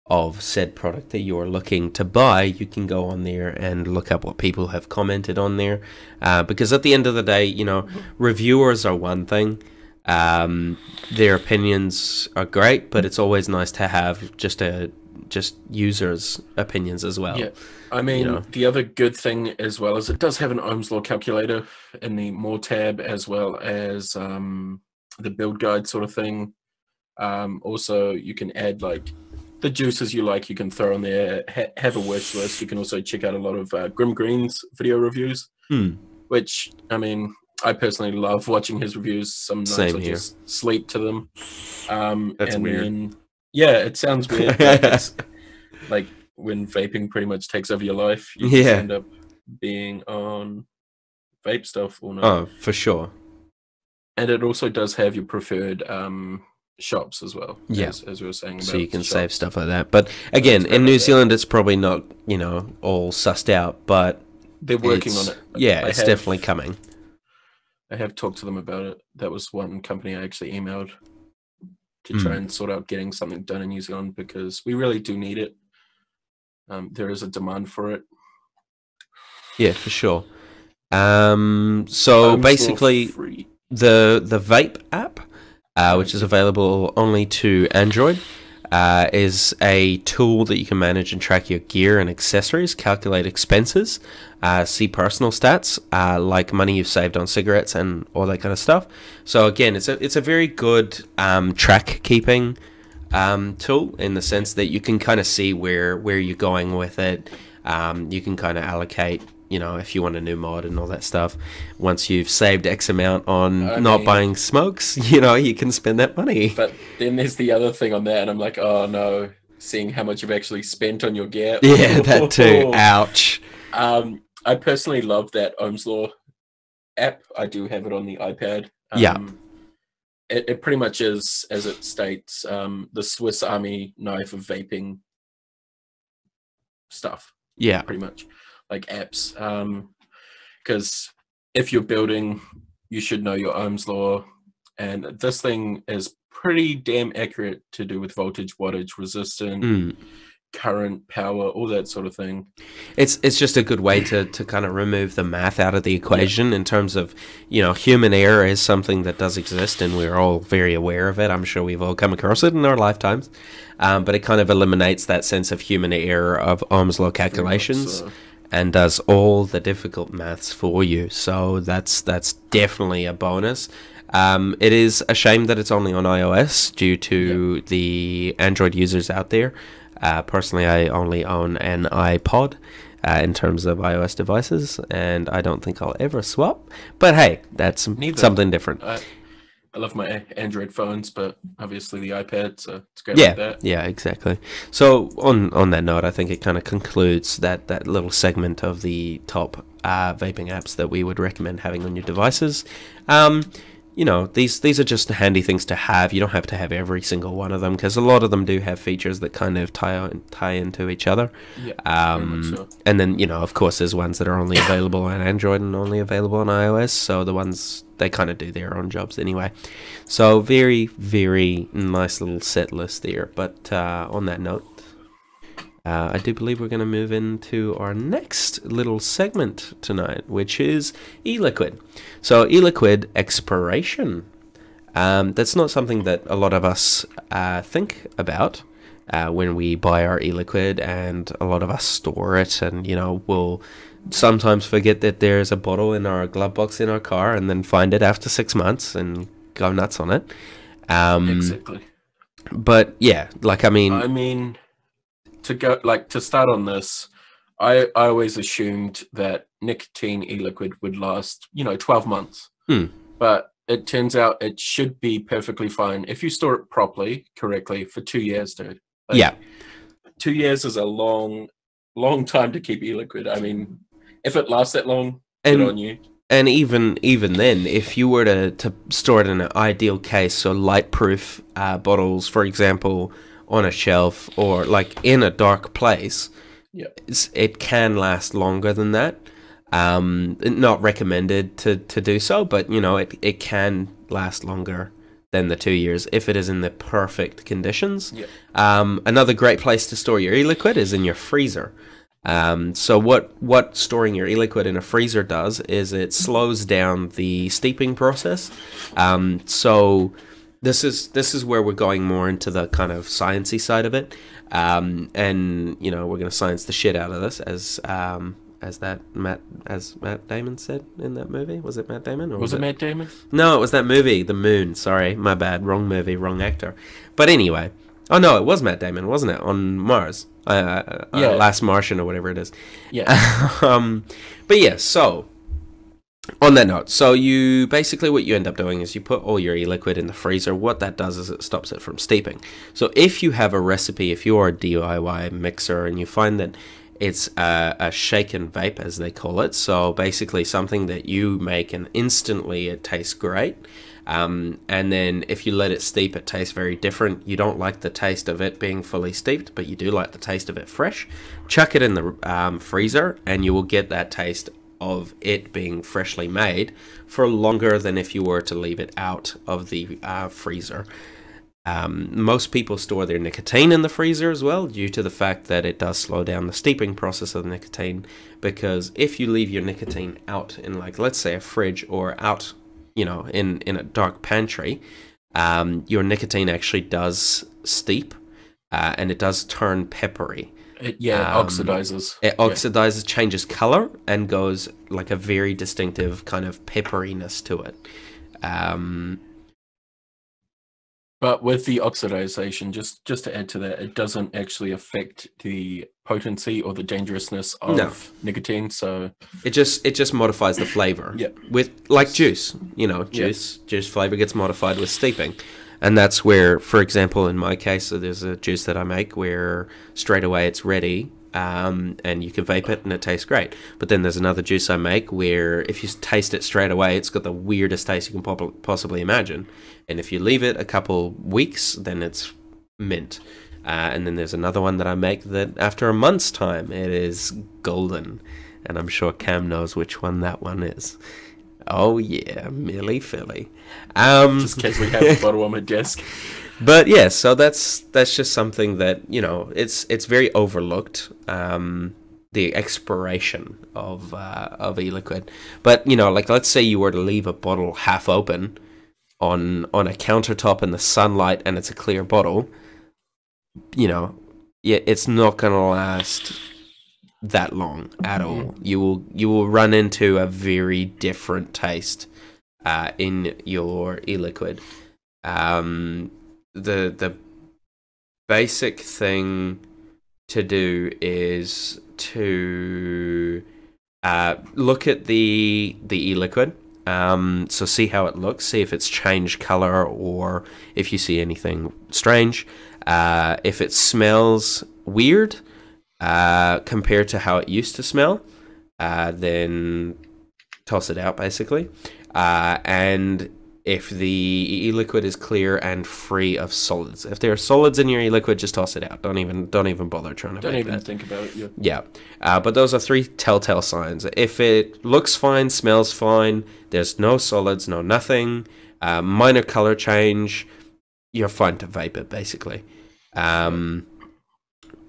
[SPEAKER 1] of said product that you're looking to buy, you can go on there and look up what people have commented on there. Uh, because at the end of the day, you know, reviewers are one thing. Um, their opinions are great, but it's always nice to have just a just users' opinions as well.
[SPEAKER 2] Yeah, I mean, you know? the other good thing as well is it does have an Ohm's law calculator in the more tab as well as um, the build guide sort of thing. Um, also, you can add like the juices you like, you can throw on there. Ha- have a wish list. You can also check out a lot of uh, GrimmGreen's video reviews,
[SPEAKER 1] Hmm.
[SPEAKER 2] which I mean, I personally love watching his reviews. Some nights
[SPEAKER 1] Same
[SPEAKER 2] I
[SPEAKER 1] here.
[SPEAKER 2] just sleep to them. Um,
[SPEAKER 1] That's
[SPEAKER 2] and
[SPEAKER 1] weird.
[SPEAKER 2] Then, yeah, it sounds weird. <laughs> like when vaping pretty much takes over your life, you
[SPEAKER 1] Yeah.
[SPEAKER 2] end up being on vape stuff all night.
[SPEAKER 1] Oh, for sure.
[SPEAKER 2] And it also does have your preferred um, shops as well.
[SPEAKER 1] Yeah.
[SPEAKER 2] as, as we were saying.
[SPEAKER 1] So you can
[SPEAKER 2] the
[SPEAKER 1] save stuff like that. But again, in New. Zealand, it's probably not you know all sussed out, but
[SPEAKER 2] They're working on it.
[SPEAKER 1] Yeah,
[SPEAKER 2] I
[SPEAKER 1] it's
[SPEAKER 2] have-
[SPEAKER 1] definitely coming.
[SPEAKER 2] I have talked to them about it. That was one company I actually emailed to
[SPEAKER 1] Hmm.
[SPEAKER 2] try and sort out getting something done in New Zealand because we really do need it. Um, there is a demand for it.
[SPEAKER 1] Yeah, for sure. Um, so basically, the the vape app, uh, which is available only to Android, uh, is a tool that you can manage and track your gear and accessories, calculate expenses, uh, see personal stats uh, like money you've saved on cigarettes and all that kind of stuff. So again, it's a it's a very good um, track keeping um, tool in the sense that you can kind of see where where you're going with it. Um, you can kind of allocate, you know, if you want a new mod and all that stuff. Once you've saved X amount on
[SPEAKER 2] I
[SPEAKER 1] not
[SPEAKER 2] mean-
[SPEAKER 1] buying smokes, <laughs> you know, you can spend that money.
[SPEAKER 2] But then there's the other thing on that, and I'm like, oh no, seeing how much you've actually spent on your gear. <laughs>
[SPEAKER 1] Yeah, <laughs> that too. Ouch.
[SPEAKER 2] Um, I personally love that Ohm's Law app. I do have it on the iPad. Um,
[SPEAKER 1] Yeah.
[SPEAKER 2] It, it pretty much is, as it states, um, the Swiss Army knife of vaping stuff,
[SPEAKER 1] Yeah.
[SPEAKER 2] pretty much, like apps. Because if you're building, you should know your Ohm's Law. And this thing is pretty damn accurate to do with voltage, wattage, resistance,
[SPEAKER 1] Mm.
[SPEAKER 2] current, power, all that sort of thing.
[SPEAKER 1] It's it's just a good way to, to kind of remove the math out of the equation in terms of you know human error is something that does exist and we're all very aware of it. I'm sure we've all come across it in our lifetimes, um, but it kind of eliminates that sense of human error of Ohm's law calculations
[SPEAKER 2] so.
[SPEAKER 1] And does all the difficult maths for you. So that's that's definitely a bonus. Um, it is a shame that it's only on iOS due to the Android users out there. Uh, personally, I only own an iPod uh, in terms of iOS devices, and I don't think I'll ever swap. But hey, that's
[SPEAKER 2] Neither.
[SPEAKER 1] something different.
[SPEAKER 2] I, I love my Android phones, but obviously the iPad, so it's great
[SPEAKER 1] yeah, yeah, exactly. So on on that note, I think it kind of concludes that that little segment of the top uh, vaping apps that we would recommend having on your devices. Um, you know, these these are just handy things to have. You don't have to have every single one of them because a lot of them do have features that kind of tie on, tie into each other.
[SPEAKER 2] Yeah,
[SPEAKER 1] Um,
[SPEAKER 2] so.
[SPEAKER 1] and then you know, of course, there's ones that are only <coughs> available on Android and only available on iOS. So the ones they kind of do their own jobs anyway. So very, very nice little set list there. But uh, on that note, uh, I do believe we're going to move into our next little segment tonight, which is e-liquid. So e-liquid expiration. Um, that's not something that a lot of us uh, think about uh, when we buy our e-liquid, and a lot of us store it, and you know we'll sometimes forget that there's a bottle in our glove box in our car, and then find it after six months and go nuts on it. Um,
[SPEAKER 2] Exactly.
[SPEAKER 1] But yeah, like I mean,
[SPEAKER 2] I mean, to go like to start on this, I I always assumed that nicotine e-liquid would last, you know, twelve months.
[SPEAKER 1] Hmm.
[SPEAKER 2] But it turns out it should be perfectly fine if you store it properly, correctly, for two years, dude. Like,
[SPEAKER 1] yeah,
[SPEAKER 2] two years is a long, long time to keep e-liquid. I mean, if it lasts that long, good on
[SPEAKER 1] and
[SPEAKER 2] you.
[SPEAKER 1] and even even then, if you were to to store it in an ideal case, so light-proof uh, bottles, for example, on a shelf or like in a dark place,
[SPEAKER 2] Yeah.
[SPEAKER 1] it can last longer than that. Um, not recommended to, to do so, but you know it, it can last longer than the two years if it is in the perfect conditions.
[SPEAKER 2] Yeah.
[SPEAKER 1] Um, another great place to store your e-liquid is in your freezer. Um, so what what storing your e-liquid in a freezer does is it slows down the steeping process. Um, so this is this is where we're going more into the kind of sciencey side of it, um, and you know we're going to science the shit out of this as um, as that Matt as Matt Damon said in that movie. Was it Matt Damon or
[SPEAKER 2] Was it Matt Damon?
[SPEAKER 1] no, it was that movie, The Moon. Sorry, my bad. Wrong movie, wrong actor. But anyway, Oh no, it was Matt Damon, wasn't it? On Mars, uh, uh,
[SPEAKER 2] Yeah.
[SPEAKER 1] Last Martian or whatever it is.
[SPEAKER 2] Yeah. <laughs>
[SPEAKER 1] um, but yeah, so on that note, so you basically what you end up doing is you put all your e-liquid in the freezer. What that does is it stops it from steeping. So if you have a recipe, if you're a DIY mixer and you find that it's a, a shaken vape as they call it, so basically something that you make and instantly it tastes great. Um, and then if you let it steep, it tastes very different. You don't like the taste of it being fully steeped, but you do like the taste of it fresh. Chuck it in the um, freezer, and you will get that taste of it being freshly made for longer than if you were to leave it out of the uh, freezer. Um, most people store their nicotine in the freezer as well, due to the fact that it does slow down the steeping process of the nicotine. Because if you leave your nicotine out in, like, let's say, a fridge or out, you know, in in a dark pantry, um, your nicotine actually does steep, uh, and it does turn peppery.
[SPEAKER 2] It, yeah,
[SPEAKER 1] Um,
[SPEAKER 2] oxidizes.
[SPEAKER 1] It
[SPEAKER 2] Yeah.
[SPEAKER 1] oxidizes, changes color, and goes like a very distinctive kind of pepperiness to it. Um,
[SPEAKER 2] But with the oxidization, just just to add to that, it doesn't actually affect the potency or the dangerousness of
[SPEAKER 1] No.
[SPEAKER 2] nicotine. So
[SPEAKER 1] it just it just modifies the flavor.
[SPEAKER 2] Yeah.
[SPEAKER 1] With like juice, you know,
[SPEAKER 2] Yeah.
[SPEAKER 1] juice juice flavor gets modified with steeping. And that's where, for example, in my case, so there's a juice that I make where straight away it's ready, um, and you can vape it and it tastes great. But then there's another juice I make where if you taste it straight away, it's got the weirdest taste you can possibly imagine. And if you leave it a couple weeks, then it's mint. Uh, and then there's another one that I make that after a month's time, it is golden. And I'm sure Cam knows which one that one is. Oh yeah, Millie Philly. Um,
[SPEAKER 2] just in case we have a bottle on my desk. <laughs>
[SPEAKER 1] but yeah, so that's that's just something that you know it's it's very overlooked. Um, the expiration of uh, of e-liquid, but you know, like let's say you were to leave a bottle half open on on a countertop in the sunlight, and it's a clear bottle. You know, yeah, it's not gonna last that long at all. You will you will run into a very different taste uh, in your e-liquid. Um, the the basic thing to do is to uh, look at the the e-liquid. Um, so see how it looks, see if it's changed color or if you see anything strange. Uh, if it smells weird uh, compared to how it used to smell, uh, then toss it out basically. Uh, and if the e-liquid is clear and free of solids, if there are solids in your e-liquid, just toss it out. Don't even don't even bother trying to
[SPEAKER 2] Don't even
[SPEAKER 1] that.
[SPEAKER 2] think about it. Yeah.
[SPEAKER 1] Yeah, uh, but those are three telltale signs. If it looks fine, smells fine, there's no solids, no nothing, uh, minor color change, you're fine to vape it basically. Um,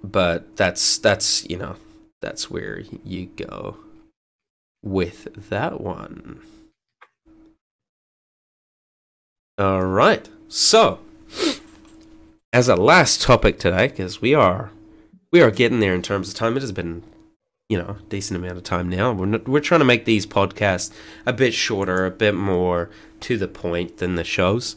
[SPEAKER 1] but that's that's you know that's where you go with that one. All right, so as a last topic today, because we are we are getting there in terms of time. It has been, you know, a decent amount of time now. We're not, we're trying to make these podcasts a bit shorter, a bit more to the point than the shows.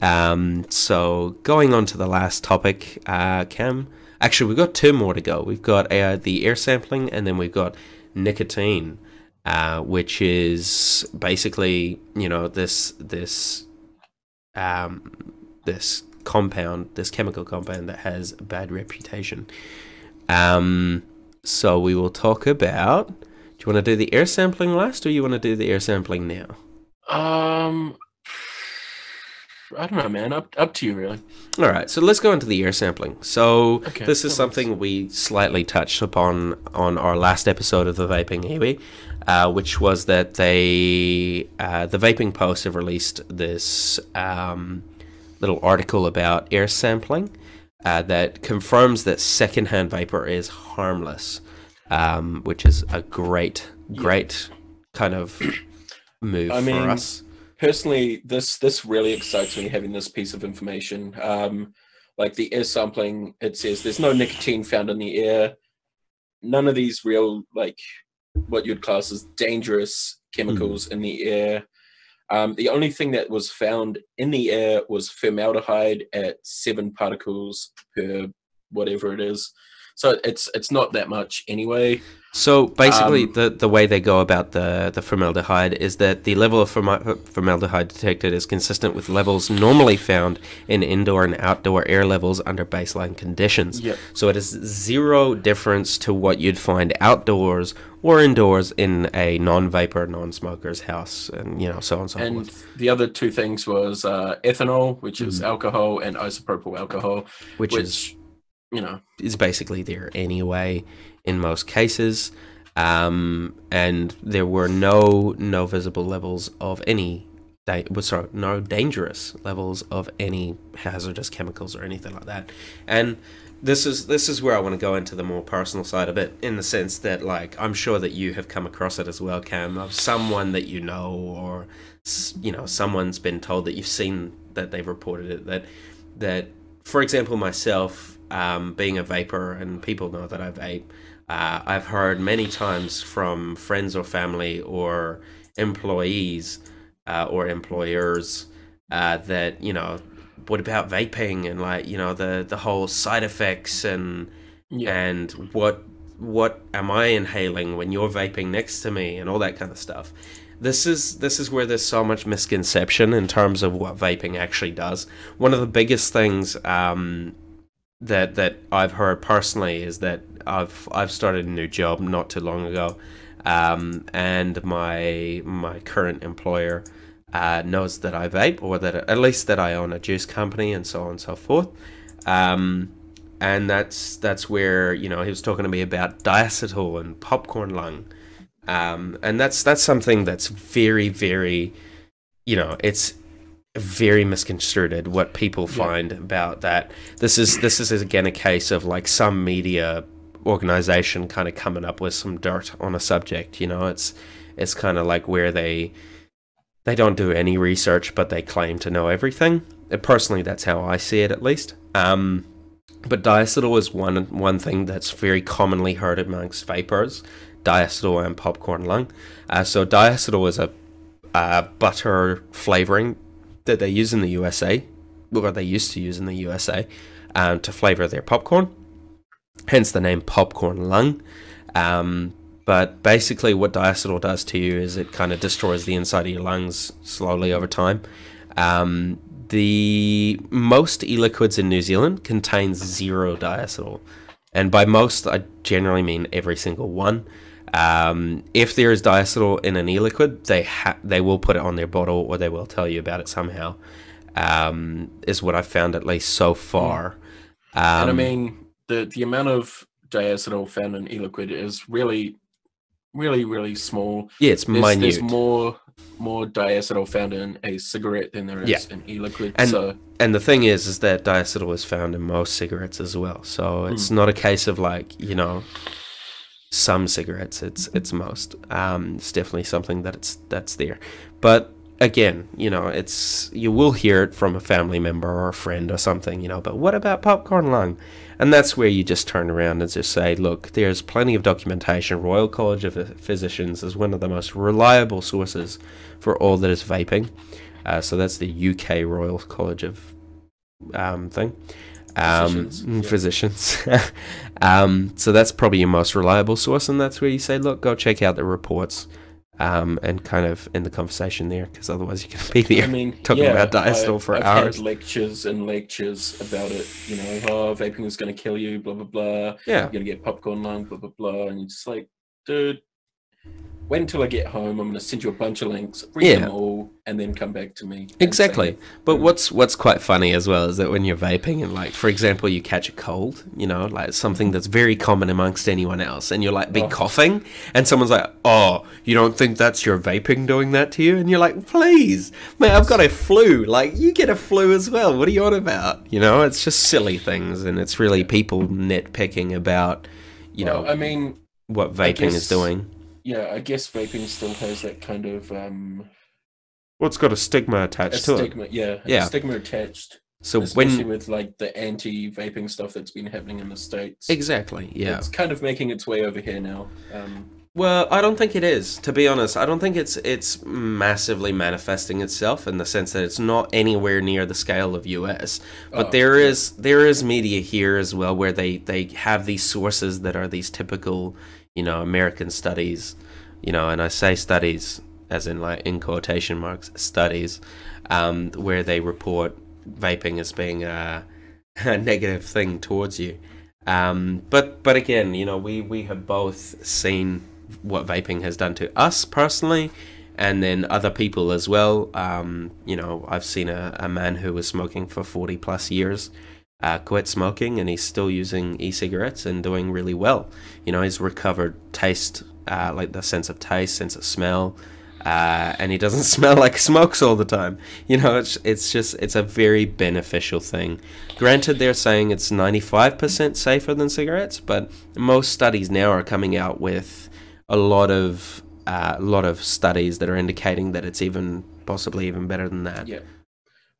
[SPEAKER 1] Um, so going on to the last topic, uh, Cam. Actually, we've got two more to go. We've got uh, the air sampling, and then we've got nicotine, uh, which is basically you know this this um, this compound, this chemical compound that has a bad reputation. Um, so we will talk about. Do you want to do the air sampling last, or you want to do the air sampling now?
[SPEAKER 2] Um, I don't know, man. Up up to you, really.
[SPEAKER 1] All right, so let's go into the air sampling. So
[SPEAKER 2] Okay,
[SPEAKER 1] this is something we slightly touched upon on our last episode of the Vaping Iwi, uh, which was that they, uh, the Vaping Post, have released this um, little article about air sampling uh, that confirms that secondhand vapor is harmless, um, which is a great, great kind of <clears throat> move
[SPEAKER 2] I mean,
[SPEAKER 1] for us.
[SPEAKER 2] Personally, this this really excites me having this piece of information. Um, like the air sampling, it says there's no nicotine found in the air. None of these real like what you'd class as dangerous chemicals in the air. Um, the only thing that was found in the air was formaldehyde at seven particles per whatever it is. So it's it's not that much anyway.
[SPEAKER 1] So basically,
[SPEAKER 2] Um,
[SPEAKER 1] the the way they go about the the formaldehyde is that the level of formaldehyde detected is consistent with levels normally found in indoor and outdoor air levels under baseline conditions.
[SPEAKER 2] Yep.
[SPEAKER 1] So it is zero difference to what you'd find outdoors or indoors in a non-vaper, non-smoker's house, and you know so on and so
[SPEAKER 2] And
[SPEAKER 1] forth.
[SPEAKER 2] And the other two things was uh, ethanol, which is alcohol, and isopropyl alcohol,
[SPEAKER 1] Which,
[SPEAKER 2] which,
[SPEAKER 1] is
[SPEAKER 2] you know
[SPEAKER 1] is basically there anyway in most cases. Um, and there were no no visible levels of any sorry, no dangerous levels of any hazardous chemicals or anything like that. And this is this is where I want to go into the more personal side of it, in the sense that like I'm sure that you have come across it as well, Cam, of someone that you know or you know someone's been told that you've seen that they've reported it that that for example myself um, being a vaper and people know that I vape uh, I've heard many times from friends or family or employees uh, or employers uh, that you know what about vaping and like you know the the whole side effects and
[SPEAKER 2] yeah.
[SPEAKER 1] and what what am I inhaling when you're vaping next to me and all that kind of stuff. This is this is where there's so much misconception in terms of what vaping actually does. One of the biggest things um, that that I've heard personally is that I've I've started a new job not too long ago, um, and my my current employer uh, knows that I vape or that at least that I own a juice company and so on and so forth. Um, and that's that's where you know he was talking to me about diacetyl and popcorn lung, um, and that's that's something that's very very, you know, it's very misconstrued what people
[SPEAKER 2] Yeah.
[SPEAKER 1] find about that. This is this is again a case of like some media organization kind of coming up with some dirt on a subject. You know, it's it's kind of like where they they don't do any research, but they claim to know everything. Uh, Personally, that's how I see it, at least. Um, but diacetyl is one one thing that's very commonly heard amongst vapers, diacetyl and popcorn lung. Uh, so diacetyl is a uh, butter flavoring that they use in the USA, or they used to use in the USA, um, to flavor their popcorn. Hence the name popcorn lung. Um, but basically, what diacetyl does to you is it kind of destroys the inside of your lungs slowly over time. Um, the most e-liquids in New Zealand contains zero diacetyl, and by most, I generally mean every single one. Um, if there is diacetyl in an e-liquid, they ha- they will put it on their bottle or they will tell you about it somehow. Um, is what I've found at least so far. Um,
[SPEAKER 2] and I mean the the amount of diacetyl found in e-liquid is really, really, really small.
[SPEAKER 1] yeah, it's
[SPEAKER 2] There's,
[SPEAKER 1] minute.
[SPEAKER 2] there's more more diacetyl found in a cigarette than there is
[SPEAKER 1] Yeah.
[SPEAKER 2] in e-liquid.
[SPEAKER 1] And-
[SPEAKER 2] so
[SPEAKER 1] and the thing is, is that diacetyl is found in most cigarettes as well. So it's not a case of like you know, some cigarettes. It's it's most. Um, it's definitely something that it's that's there. But again, you know, it's you will hear it from a family member or a friend or something, you know. But what about popcorn lung? And that's where you just turn around and just say, look, there's plenty of documentation. Royal College of Physicians is one of the most reliable sources for all that is vaping. Uh, so that's the UK Royal College of um, thing. Um,
[SPEAKER 2] Physicians,
[SPEAKER 1] mm,
[SPEAKER 2] yeah.
[SPEAKER 1] physicians. <laughs> um, so that's probably your most reliable source, and that's where you say, look, go check out the reports, um, and kind of end the conversation there, because otherwise you're going to be there.
[SPEAKER 2] I mean, <laughs>
[SPEAKER 1] talking
[SPEAKER 2] yeah,
[SPEAKER 1] about diacetyl
[SPEAKER 2] I-
[SPEAKER 1] for
[SPEAKER 2] I've
[SPEAKER 1] hours.
[SPEAKER 2] Had lectures and lectures about it. You know, oh, vaping is going to kill you. Blah blah blah.
[SPEAKER 1] yeah,
[SPEAKER 2] You're going to get popcorn lung. Blah blah blah. And you're just like, dude, wait until I get home. I'm going to send you a bunch of links. Read
[SPEAKER 1] Yeah.
[SPEAKER 2] them all, and then come back to me. and say,
[SPEAKER 1] exactly. But
[SPEAKER 2] Mm.
[SPEAKER 1] what's what's quite funny as well is that when you're vaping and like, for example, you catch a cold, you know, like something that's very common amongst anyone else, and you're like be
[SPEAKER 2] Oh.
[SPEAKER 1] coughing, and someone's like, "Oh, you don't think that's your vaping doing that to you?" And you're like, "Please, man, I've got a flu. Like, you get a flu as well. What are you on about?" You know, it's just silly things, and it's really people nitpicking about, you
[SPEAKER 2] well,
[SPEAKER 1] know,
[SPEAKER 2] I mean,
[SPEAKER 1] what
[SPEAKER 2] I
[SPEAKER 1] vaping is doing.
[SPEAKER 2] yeah, I guess vaping still has that kind of um,
[SPEAKER 1] Well, it's got a stigma
[SPEAKER 2] a
[SPEAKER 1] attached to it.
[SPEAKER 2] stigma. Yeah, a
[SPEAKER 1] Yeah.
[SPEAKER 2] stigma attached.
[SPEAKER 1] So
[SPEAKER 2] especially
[SPEAKER 1] when
[SPEAKER 2] with like the anti-vaping stuff that's been happening in the states.
[SPEAKER 1] exactly, yeah.
[SPEAKER 2] It's kind of making its way over here now. Um,
[SPEAKER 1] Well, I don't think it is. To be honest, I don't think it's it's massively manifesting itself in the sense that it's not anywhere near the scale of US. But
[SPEAKER 2] Oh,
[SPEAKER 1] there is there is media here as well where they they have these sources that are these typical, you know, American studies, you know, and I say studies as in like in quotation marks studies, um, where they report vaping as being a, <laughs> a negative thing towards you. Um, but but again, you know, we we have both seen what vaping has done to us personally, and then other people as well. Um, you know, I've seen a, a man who was smoking for forty plus years. Uh, quit smoking and he's still using e-cigarettes and doing really well. You know, he's recovered taste, uh, like the sense of taste, sense of smell, uh, and he doesn't <laughs> smell like smokes all the time. You know, it's it's just it's a very beneficial thing. Granted, they're saying it's ninety five percent safer than cigarettes, but most studies now are coming out with a lot of uh, a lot of studies that are indicating that it's even possibly even better than that.
[SPEAKER 2] Yeah.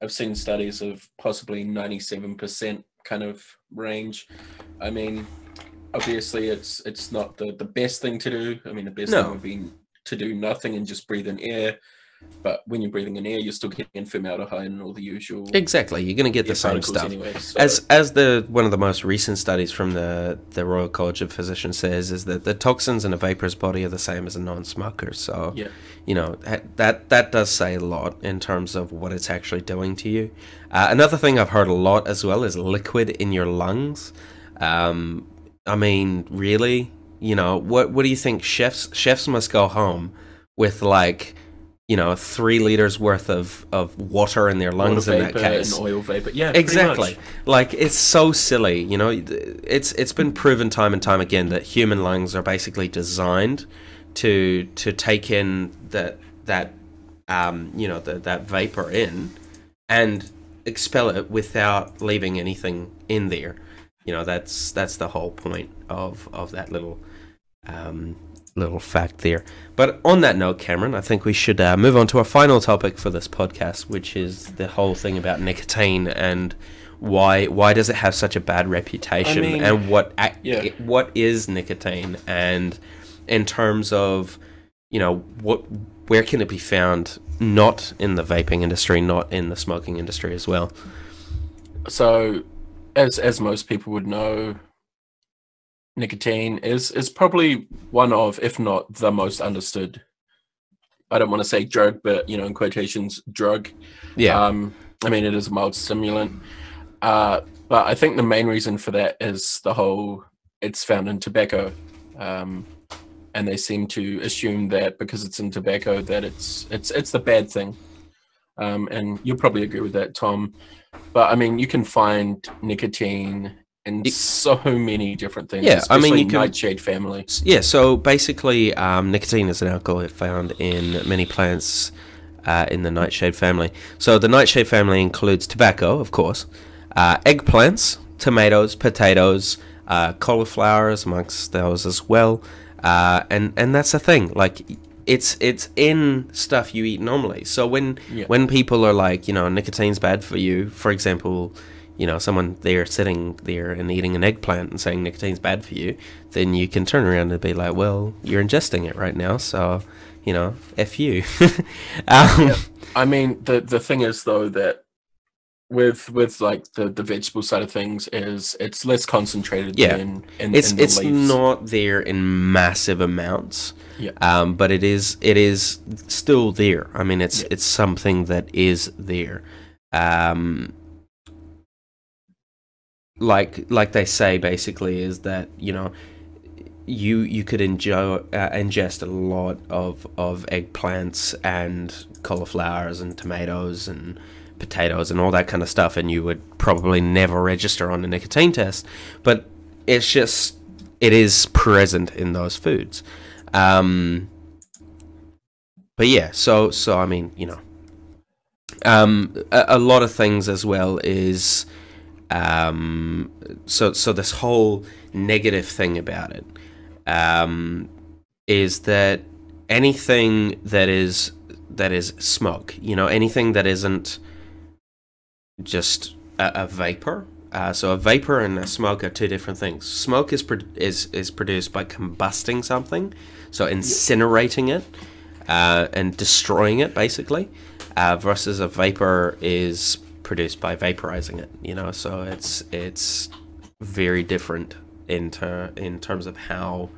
[SPEAKER 2] I've seen studies of possibly 97% kind of range. I mean, obviously it's it's not the, the best thing to do. I mean, the best
[SPEAKER 1] No.
[SPEAKER 2] thing would be to do nothing and just breathe in air. But when you're breathing in air, you're still getting in formaldehyde and all the usual
[SPEAKER 1] Exactly, you're going to get the same stuff.
[SPEAKER 2] anyway. So,
[SPEAKER 1] As as the one of the most recent studies from the the Royal College of Physicians says is that the toxins in a vaper's body are the same as a non-smoker. So
[SPEAKER 2] yeah,
[SPEAKER 1] you know that that does say a lot in terms of what it's actually doing to you. Uh, another thing I've heard a lot as well is liquid in your lungs. Um, I mean, really, you know, what what do you think? Chefs chefs must go home with like, you know, three liters worth of of water in their lungs in that case.
[SPEAKER 2] and oil vapor. Yeah,
[SPEAKER 1] Exactly. Like it's so silly, you know. It's it's been proven time and time again that human lungs are basically designed to to take in that that um you know the, that vapor in and expel it without leaving anything in there. You know that's that's the whole point of of that little um, little fact there. But on that note, Cameron, I think we should uh, move on to our final topic for this podcast, which is the whole thing about nicotine and why why does it have such a bad reputation
[SPEAKER 2] mean,
[SPEAKER 1] and what
[SPEAKER 2] yeah.
[SPEAKER 1] what is nicotine and in terms of you know what where can it be found not in the vaping industry not in the smoking industry as well
[SPEAKER 2] So, as as most people would know, nicotine is is probably one of, if not the most understood. I don't want to say drug, but you know, in quotations, drug.
[SPEAKER 1] yeah
[SPEAKER 2] Um, I mean, it is a mild stimulant. Uh, but I think the main reason for that is the whole it's found in tobacco. Um, and they seem to assume that because it's in tobacco that it's it's it's the bad thing. Um, and you'll probably agree with that, Tom. But I mean, you can find nicotine in
[SPEAKER 1] It-
[SPEAKER 2] so many different things.
[SPEAKER 1] Yeah, I mean, you can-
[SPEAKER 2] nightshade family.
[SPEAKER 1] Yeah, so basically, um, nicotine is an alcohol found in many plants uh, in the nightshade family. So the nightshade family includes tobacco, of course, uh, eggplants, tomatoes, potatoes, uh, cauliflowers amongst those as well, uh, and and that's the thing. Like, it's it's in stuff you eat normally. So when
[SPEAKER 2] Yeah.
[SPEAKER 1] when people are like, you know, nicotine's bad for you, for example. You know, someone they're sitting there and eating an eggplant and saying nicotine's bad for you, then you can turn around and be like, "Well, you're ingesting it right now, so you know, f you." <laughs> um,
[SPEAKER 2] Yeah. I mean, the the thing is though that with with like the the vegetable side of things is it's less concentrated
[SPEAKER 1] Yeah.
[SPEAKER 2] than in,
[SPEAKER 1] it's
[SPEAKER 2] in
[SPEAKER 1] it's
[SPEAKER 2] leaves.
[SPEAKER 1] not there in massive amounts,
[SPEAKER 2] Yeah.
[SPEAKER 1] um, but it is it is still there. I mean, it's
[SPEAKER 2] Yeah.
[SPEAKER 1] it's something that is there. Um, like like they say, basically, is that you know you you could enjoy uh, ingest a lot of of eggplants and cauliflowers and tomatoes and potatoes and all that kind of stuff, and you would probably never register on a nicotine test. But it's just it is present in those foods. Um, but yeah, so so I mean, you know, um, a, a lot of things as well is um, so so this whole negative thing about it um, is that anything that is that is smoke, you know, anything that isn't just a, a vapor, Uh, so a vapor and a smoke are two different things. Smoke is is is produced by combusting something, so incinerating it uh, and destroying it, basically. Uh, versus a vapor is produced by vaporizing it. You know, so it's it's very different in ter- in terms of how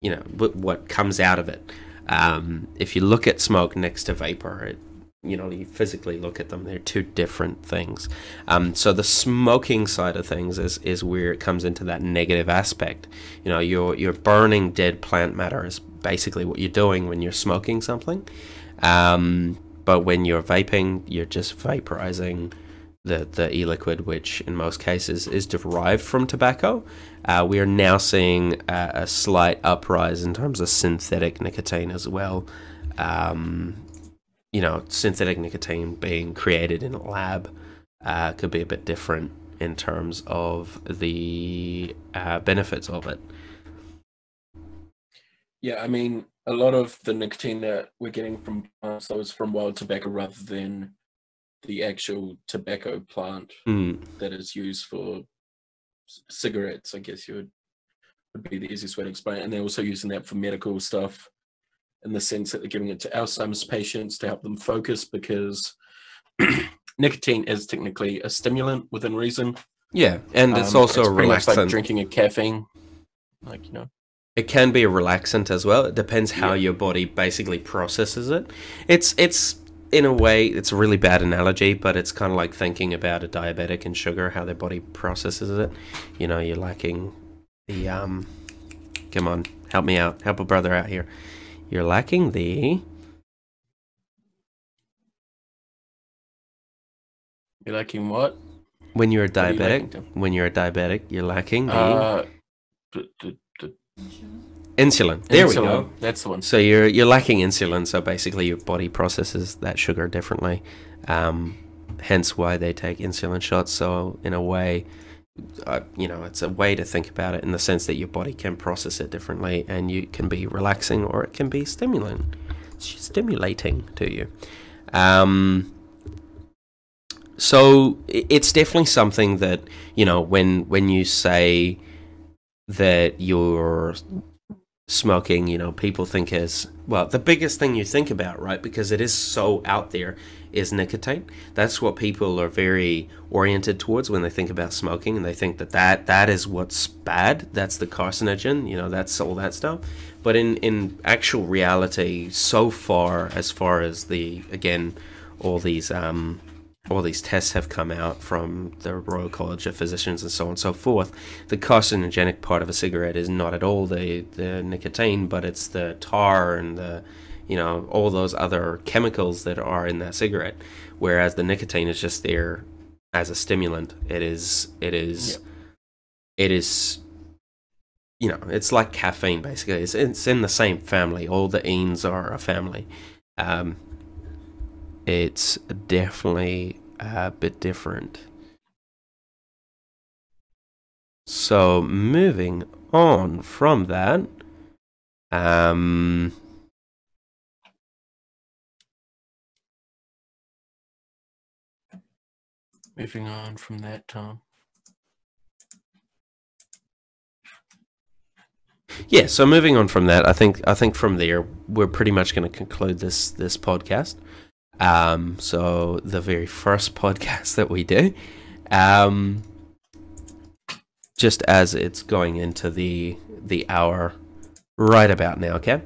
[SPEAKER 1] you know what, comes out of it. Um, if you look at smoke next to vapor, it you know you physically look at them they're two different things um, so the smoking side of things is is where it comes into that negative aspect you know you're you're burning dead plant matter is basically what you're doing when you're smoking something um, but when you're vaping you're just vaporizing the the e-liquid which in most cases is derived from tobacco uh, we are now seeing a, a slight uprise in terms of synthetic nicotine as well um, you know, synthetic nicotine being created in a lab uh, could be a bit different in terms of the uh, benefits of it.
[SPEAKER 2] Yeah, I mean, a lot of the nicotine that we're getting from plants though is from wild tobacco rather than the actual tobacco plant
[SPEAKER 1] Mm.
[SPEAKER 2] that is used for c- cigarettes. I guess you would would be the easiest way to explain it. And they're also using that for medical stuff in the sense that they're giving it to Alzheimer's patients to help them focus because <clears throat> nicotine is technically a stimulant within reason.
[SPEAKER 1] Yeah, and it's
[SPEAKER 2] Um,
[SPEAKER 1] also a
[SPEAKER 2] pretty much like drinking a caffeine. Like, you know.
[SPEAKER 1] It can be a relaxant as well. It depends how
[SPEAKER 2] Yeah.
[SPEAKER 1] your body basically processes it. It's it's in a way it's a really bad analogy, but it's kind of like thinking about a diabetic and sugar, how their body processes it. You know, you're lacking the um. Come on, help me out, help a brother out here. You're lacking the
[SPEAKER 2] You're lacking what?
[SPEAKER 1] when you're a diabetic. When you're a diabetic, you're lacking the
[SPEAKER 2] Uh,
[SPEAKER 1] insulin. There we go.
[SPEAKER 2] That's the one.
[SPEAKER 1] So you're you're lacking insulin, so basically your body processes that sugar differently. Um, hence why they take insulin shots. So in a way, uh, you know, it's a way to think about it in the sense that your body can process it differently, and you can be relaxing or it can be stimulant, stimulating to you. Um, so it's definitely something that you know when when you say that you're smoking, you know, people think is well, the biggest thing you think about, right? Because it is so out there is nicotine. That's what people are very oriented towards when they think about smoking and they think that that, that is what's bad. That's the carcinogen, you know, that's all that stuff. But in in actual reality, so far as far as the again all these um all these tests have come out from the Royal College of Physicians and so on and so forth. The carcinogenic part of a cigarette is not at all the, the nicotine, but it's the tar and the, you know, all those other chemicals that are in that cigarette. Whereas the nicotine is just there as a stimulant. It is, it is, it is, you know, it's like caffeine basically. It's, it's in the same family. All the enes are a family. Um, it's definitely a bit different. So moving on from that, um,
[SPEAKER 2] Moving on from that, Tom.
[SPEAKER 1] yeah. So moving on from that, I think I think from there we're pretty much going to conclude this this podcast. Um, so the very first podcast that we do, um, just as it's going into the the hour right about now. Okay,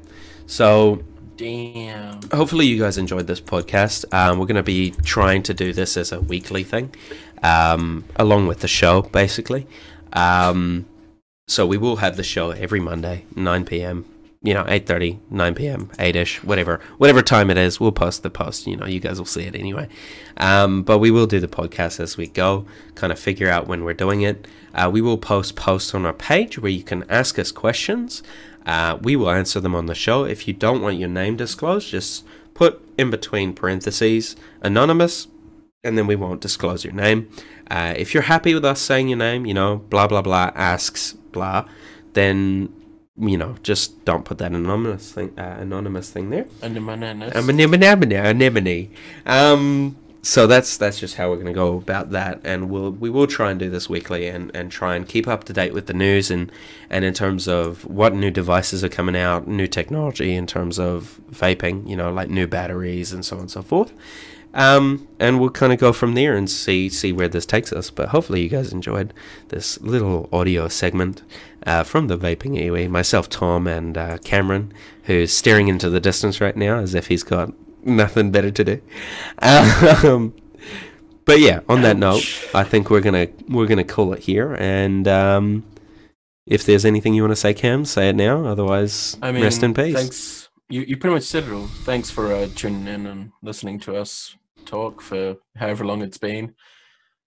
[SPEAKER 1] so
[SPEAKER 2] Damn.
[SPEAKER 1] hopefully you guys enjoyed this podcast. Um, we're going to be trying to do this as a weekly thing, um, along with the show, basically. Um, so we will have the show every Monday, 9 p.m. You know, 8:30, 9 p.m., 8ish, whatever, whatever time it is. We'll post the post. You know, you guys will see it anyway. Um, but we will do the podcast as we go. Kind of figure out when we're doing it. Uh, we will post posts on our page where you can ask us questions. Uh, we will answer them on the show. If you don't want your name disclosed, just put in between parentheses anonymous, and then we won't disclose your name. Uh, if you're happy with us saying your name, you know, blah blah blah asks blah, then you know just don't put that anonymous thing uh, anonymous thing there.
[SPEAKER 2] Under my nanas.
[SPEAKER 1] Anemone, anemone. Um, so that's that's just how we're going to go about that, and we'll we will try and do this weekly and, and try and keep up to date with the news and and in terms of what new devices are coming out, new technology in terms of vaping, you know, like new batteries and so on and so forth. Um, and we'll kind of go from there and see see where this takes us. But hopefully, you guys enjoyed this little audio segment uh, from the vaping iwi. Myself, Tom, and uh, Cameron, who's staring into the distance right now as if he's got <laughs> nothing better to do. Um, <laughs> but yeah, on that note, I think we're gonna we're gonna call it here. And um, if there's anything you want to say, Cam, say it now. Otherwise,
[SPEAKER 2] I mean,
[SPEAKER 1] rest in peace.
[SPEAKER 2] Thanks. You, you pretty much said it all. Thanks for uh, tuning in and listening to us talk for however long it's been.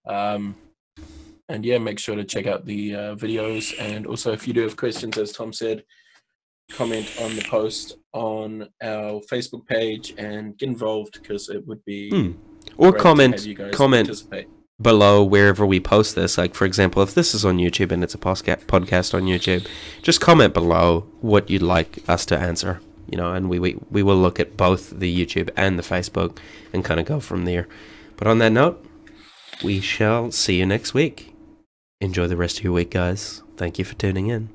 [SPEAKER 2] Um, and yeah, make sure to check out the uh, videos. And also, if you do have questions, as Tom said, comment on the post on our Facebook page and get involved because it would be
[SPEAKER 1] Hmm. Or comment
[SPEAKER 2] have you guys
[SPEAKER 1] comment
[SPEAKER 2] participate.
[SPEAKER 1] below wherever we post this. Like for example, if this is on YouTube and it's a podcast on YouTube, just comment below what you'd like us to answer. You know, and we, we we will look at both the YouTube and the Facebook and kind of go from there. But on that note, we shall see you next week. Enjoy the rest of your week, guys. Thank you for tuning in.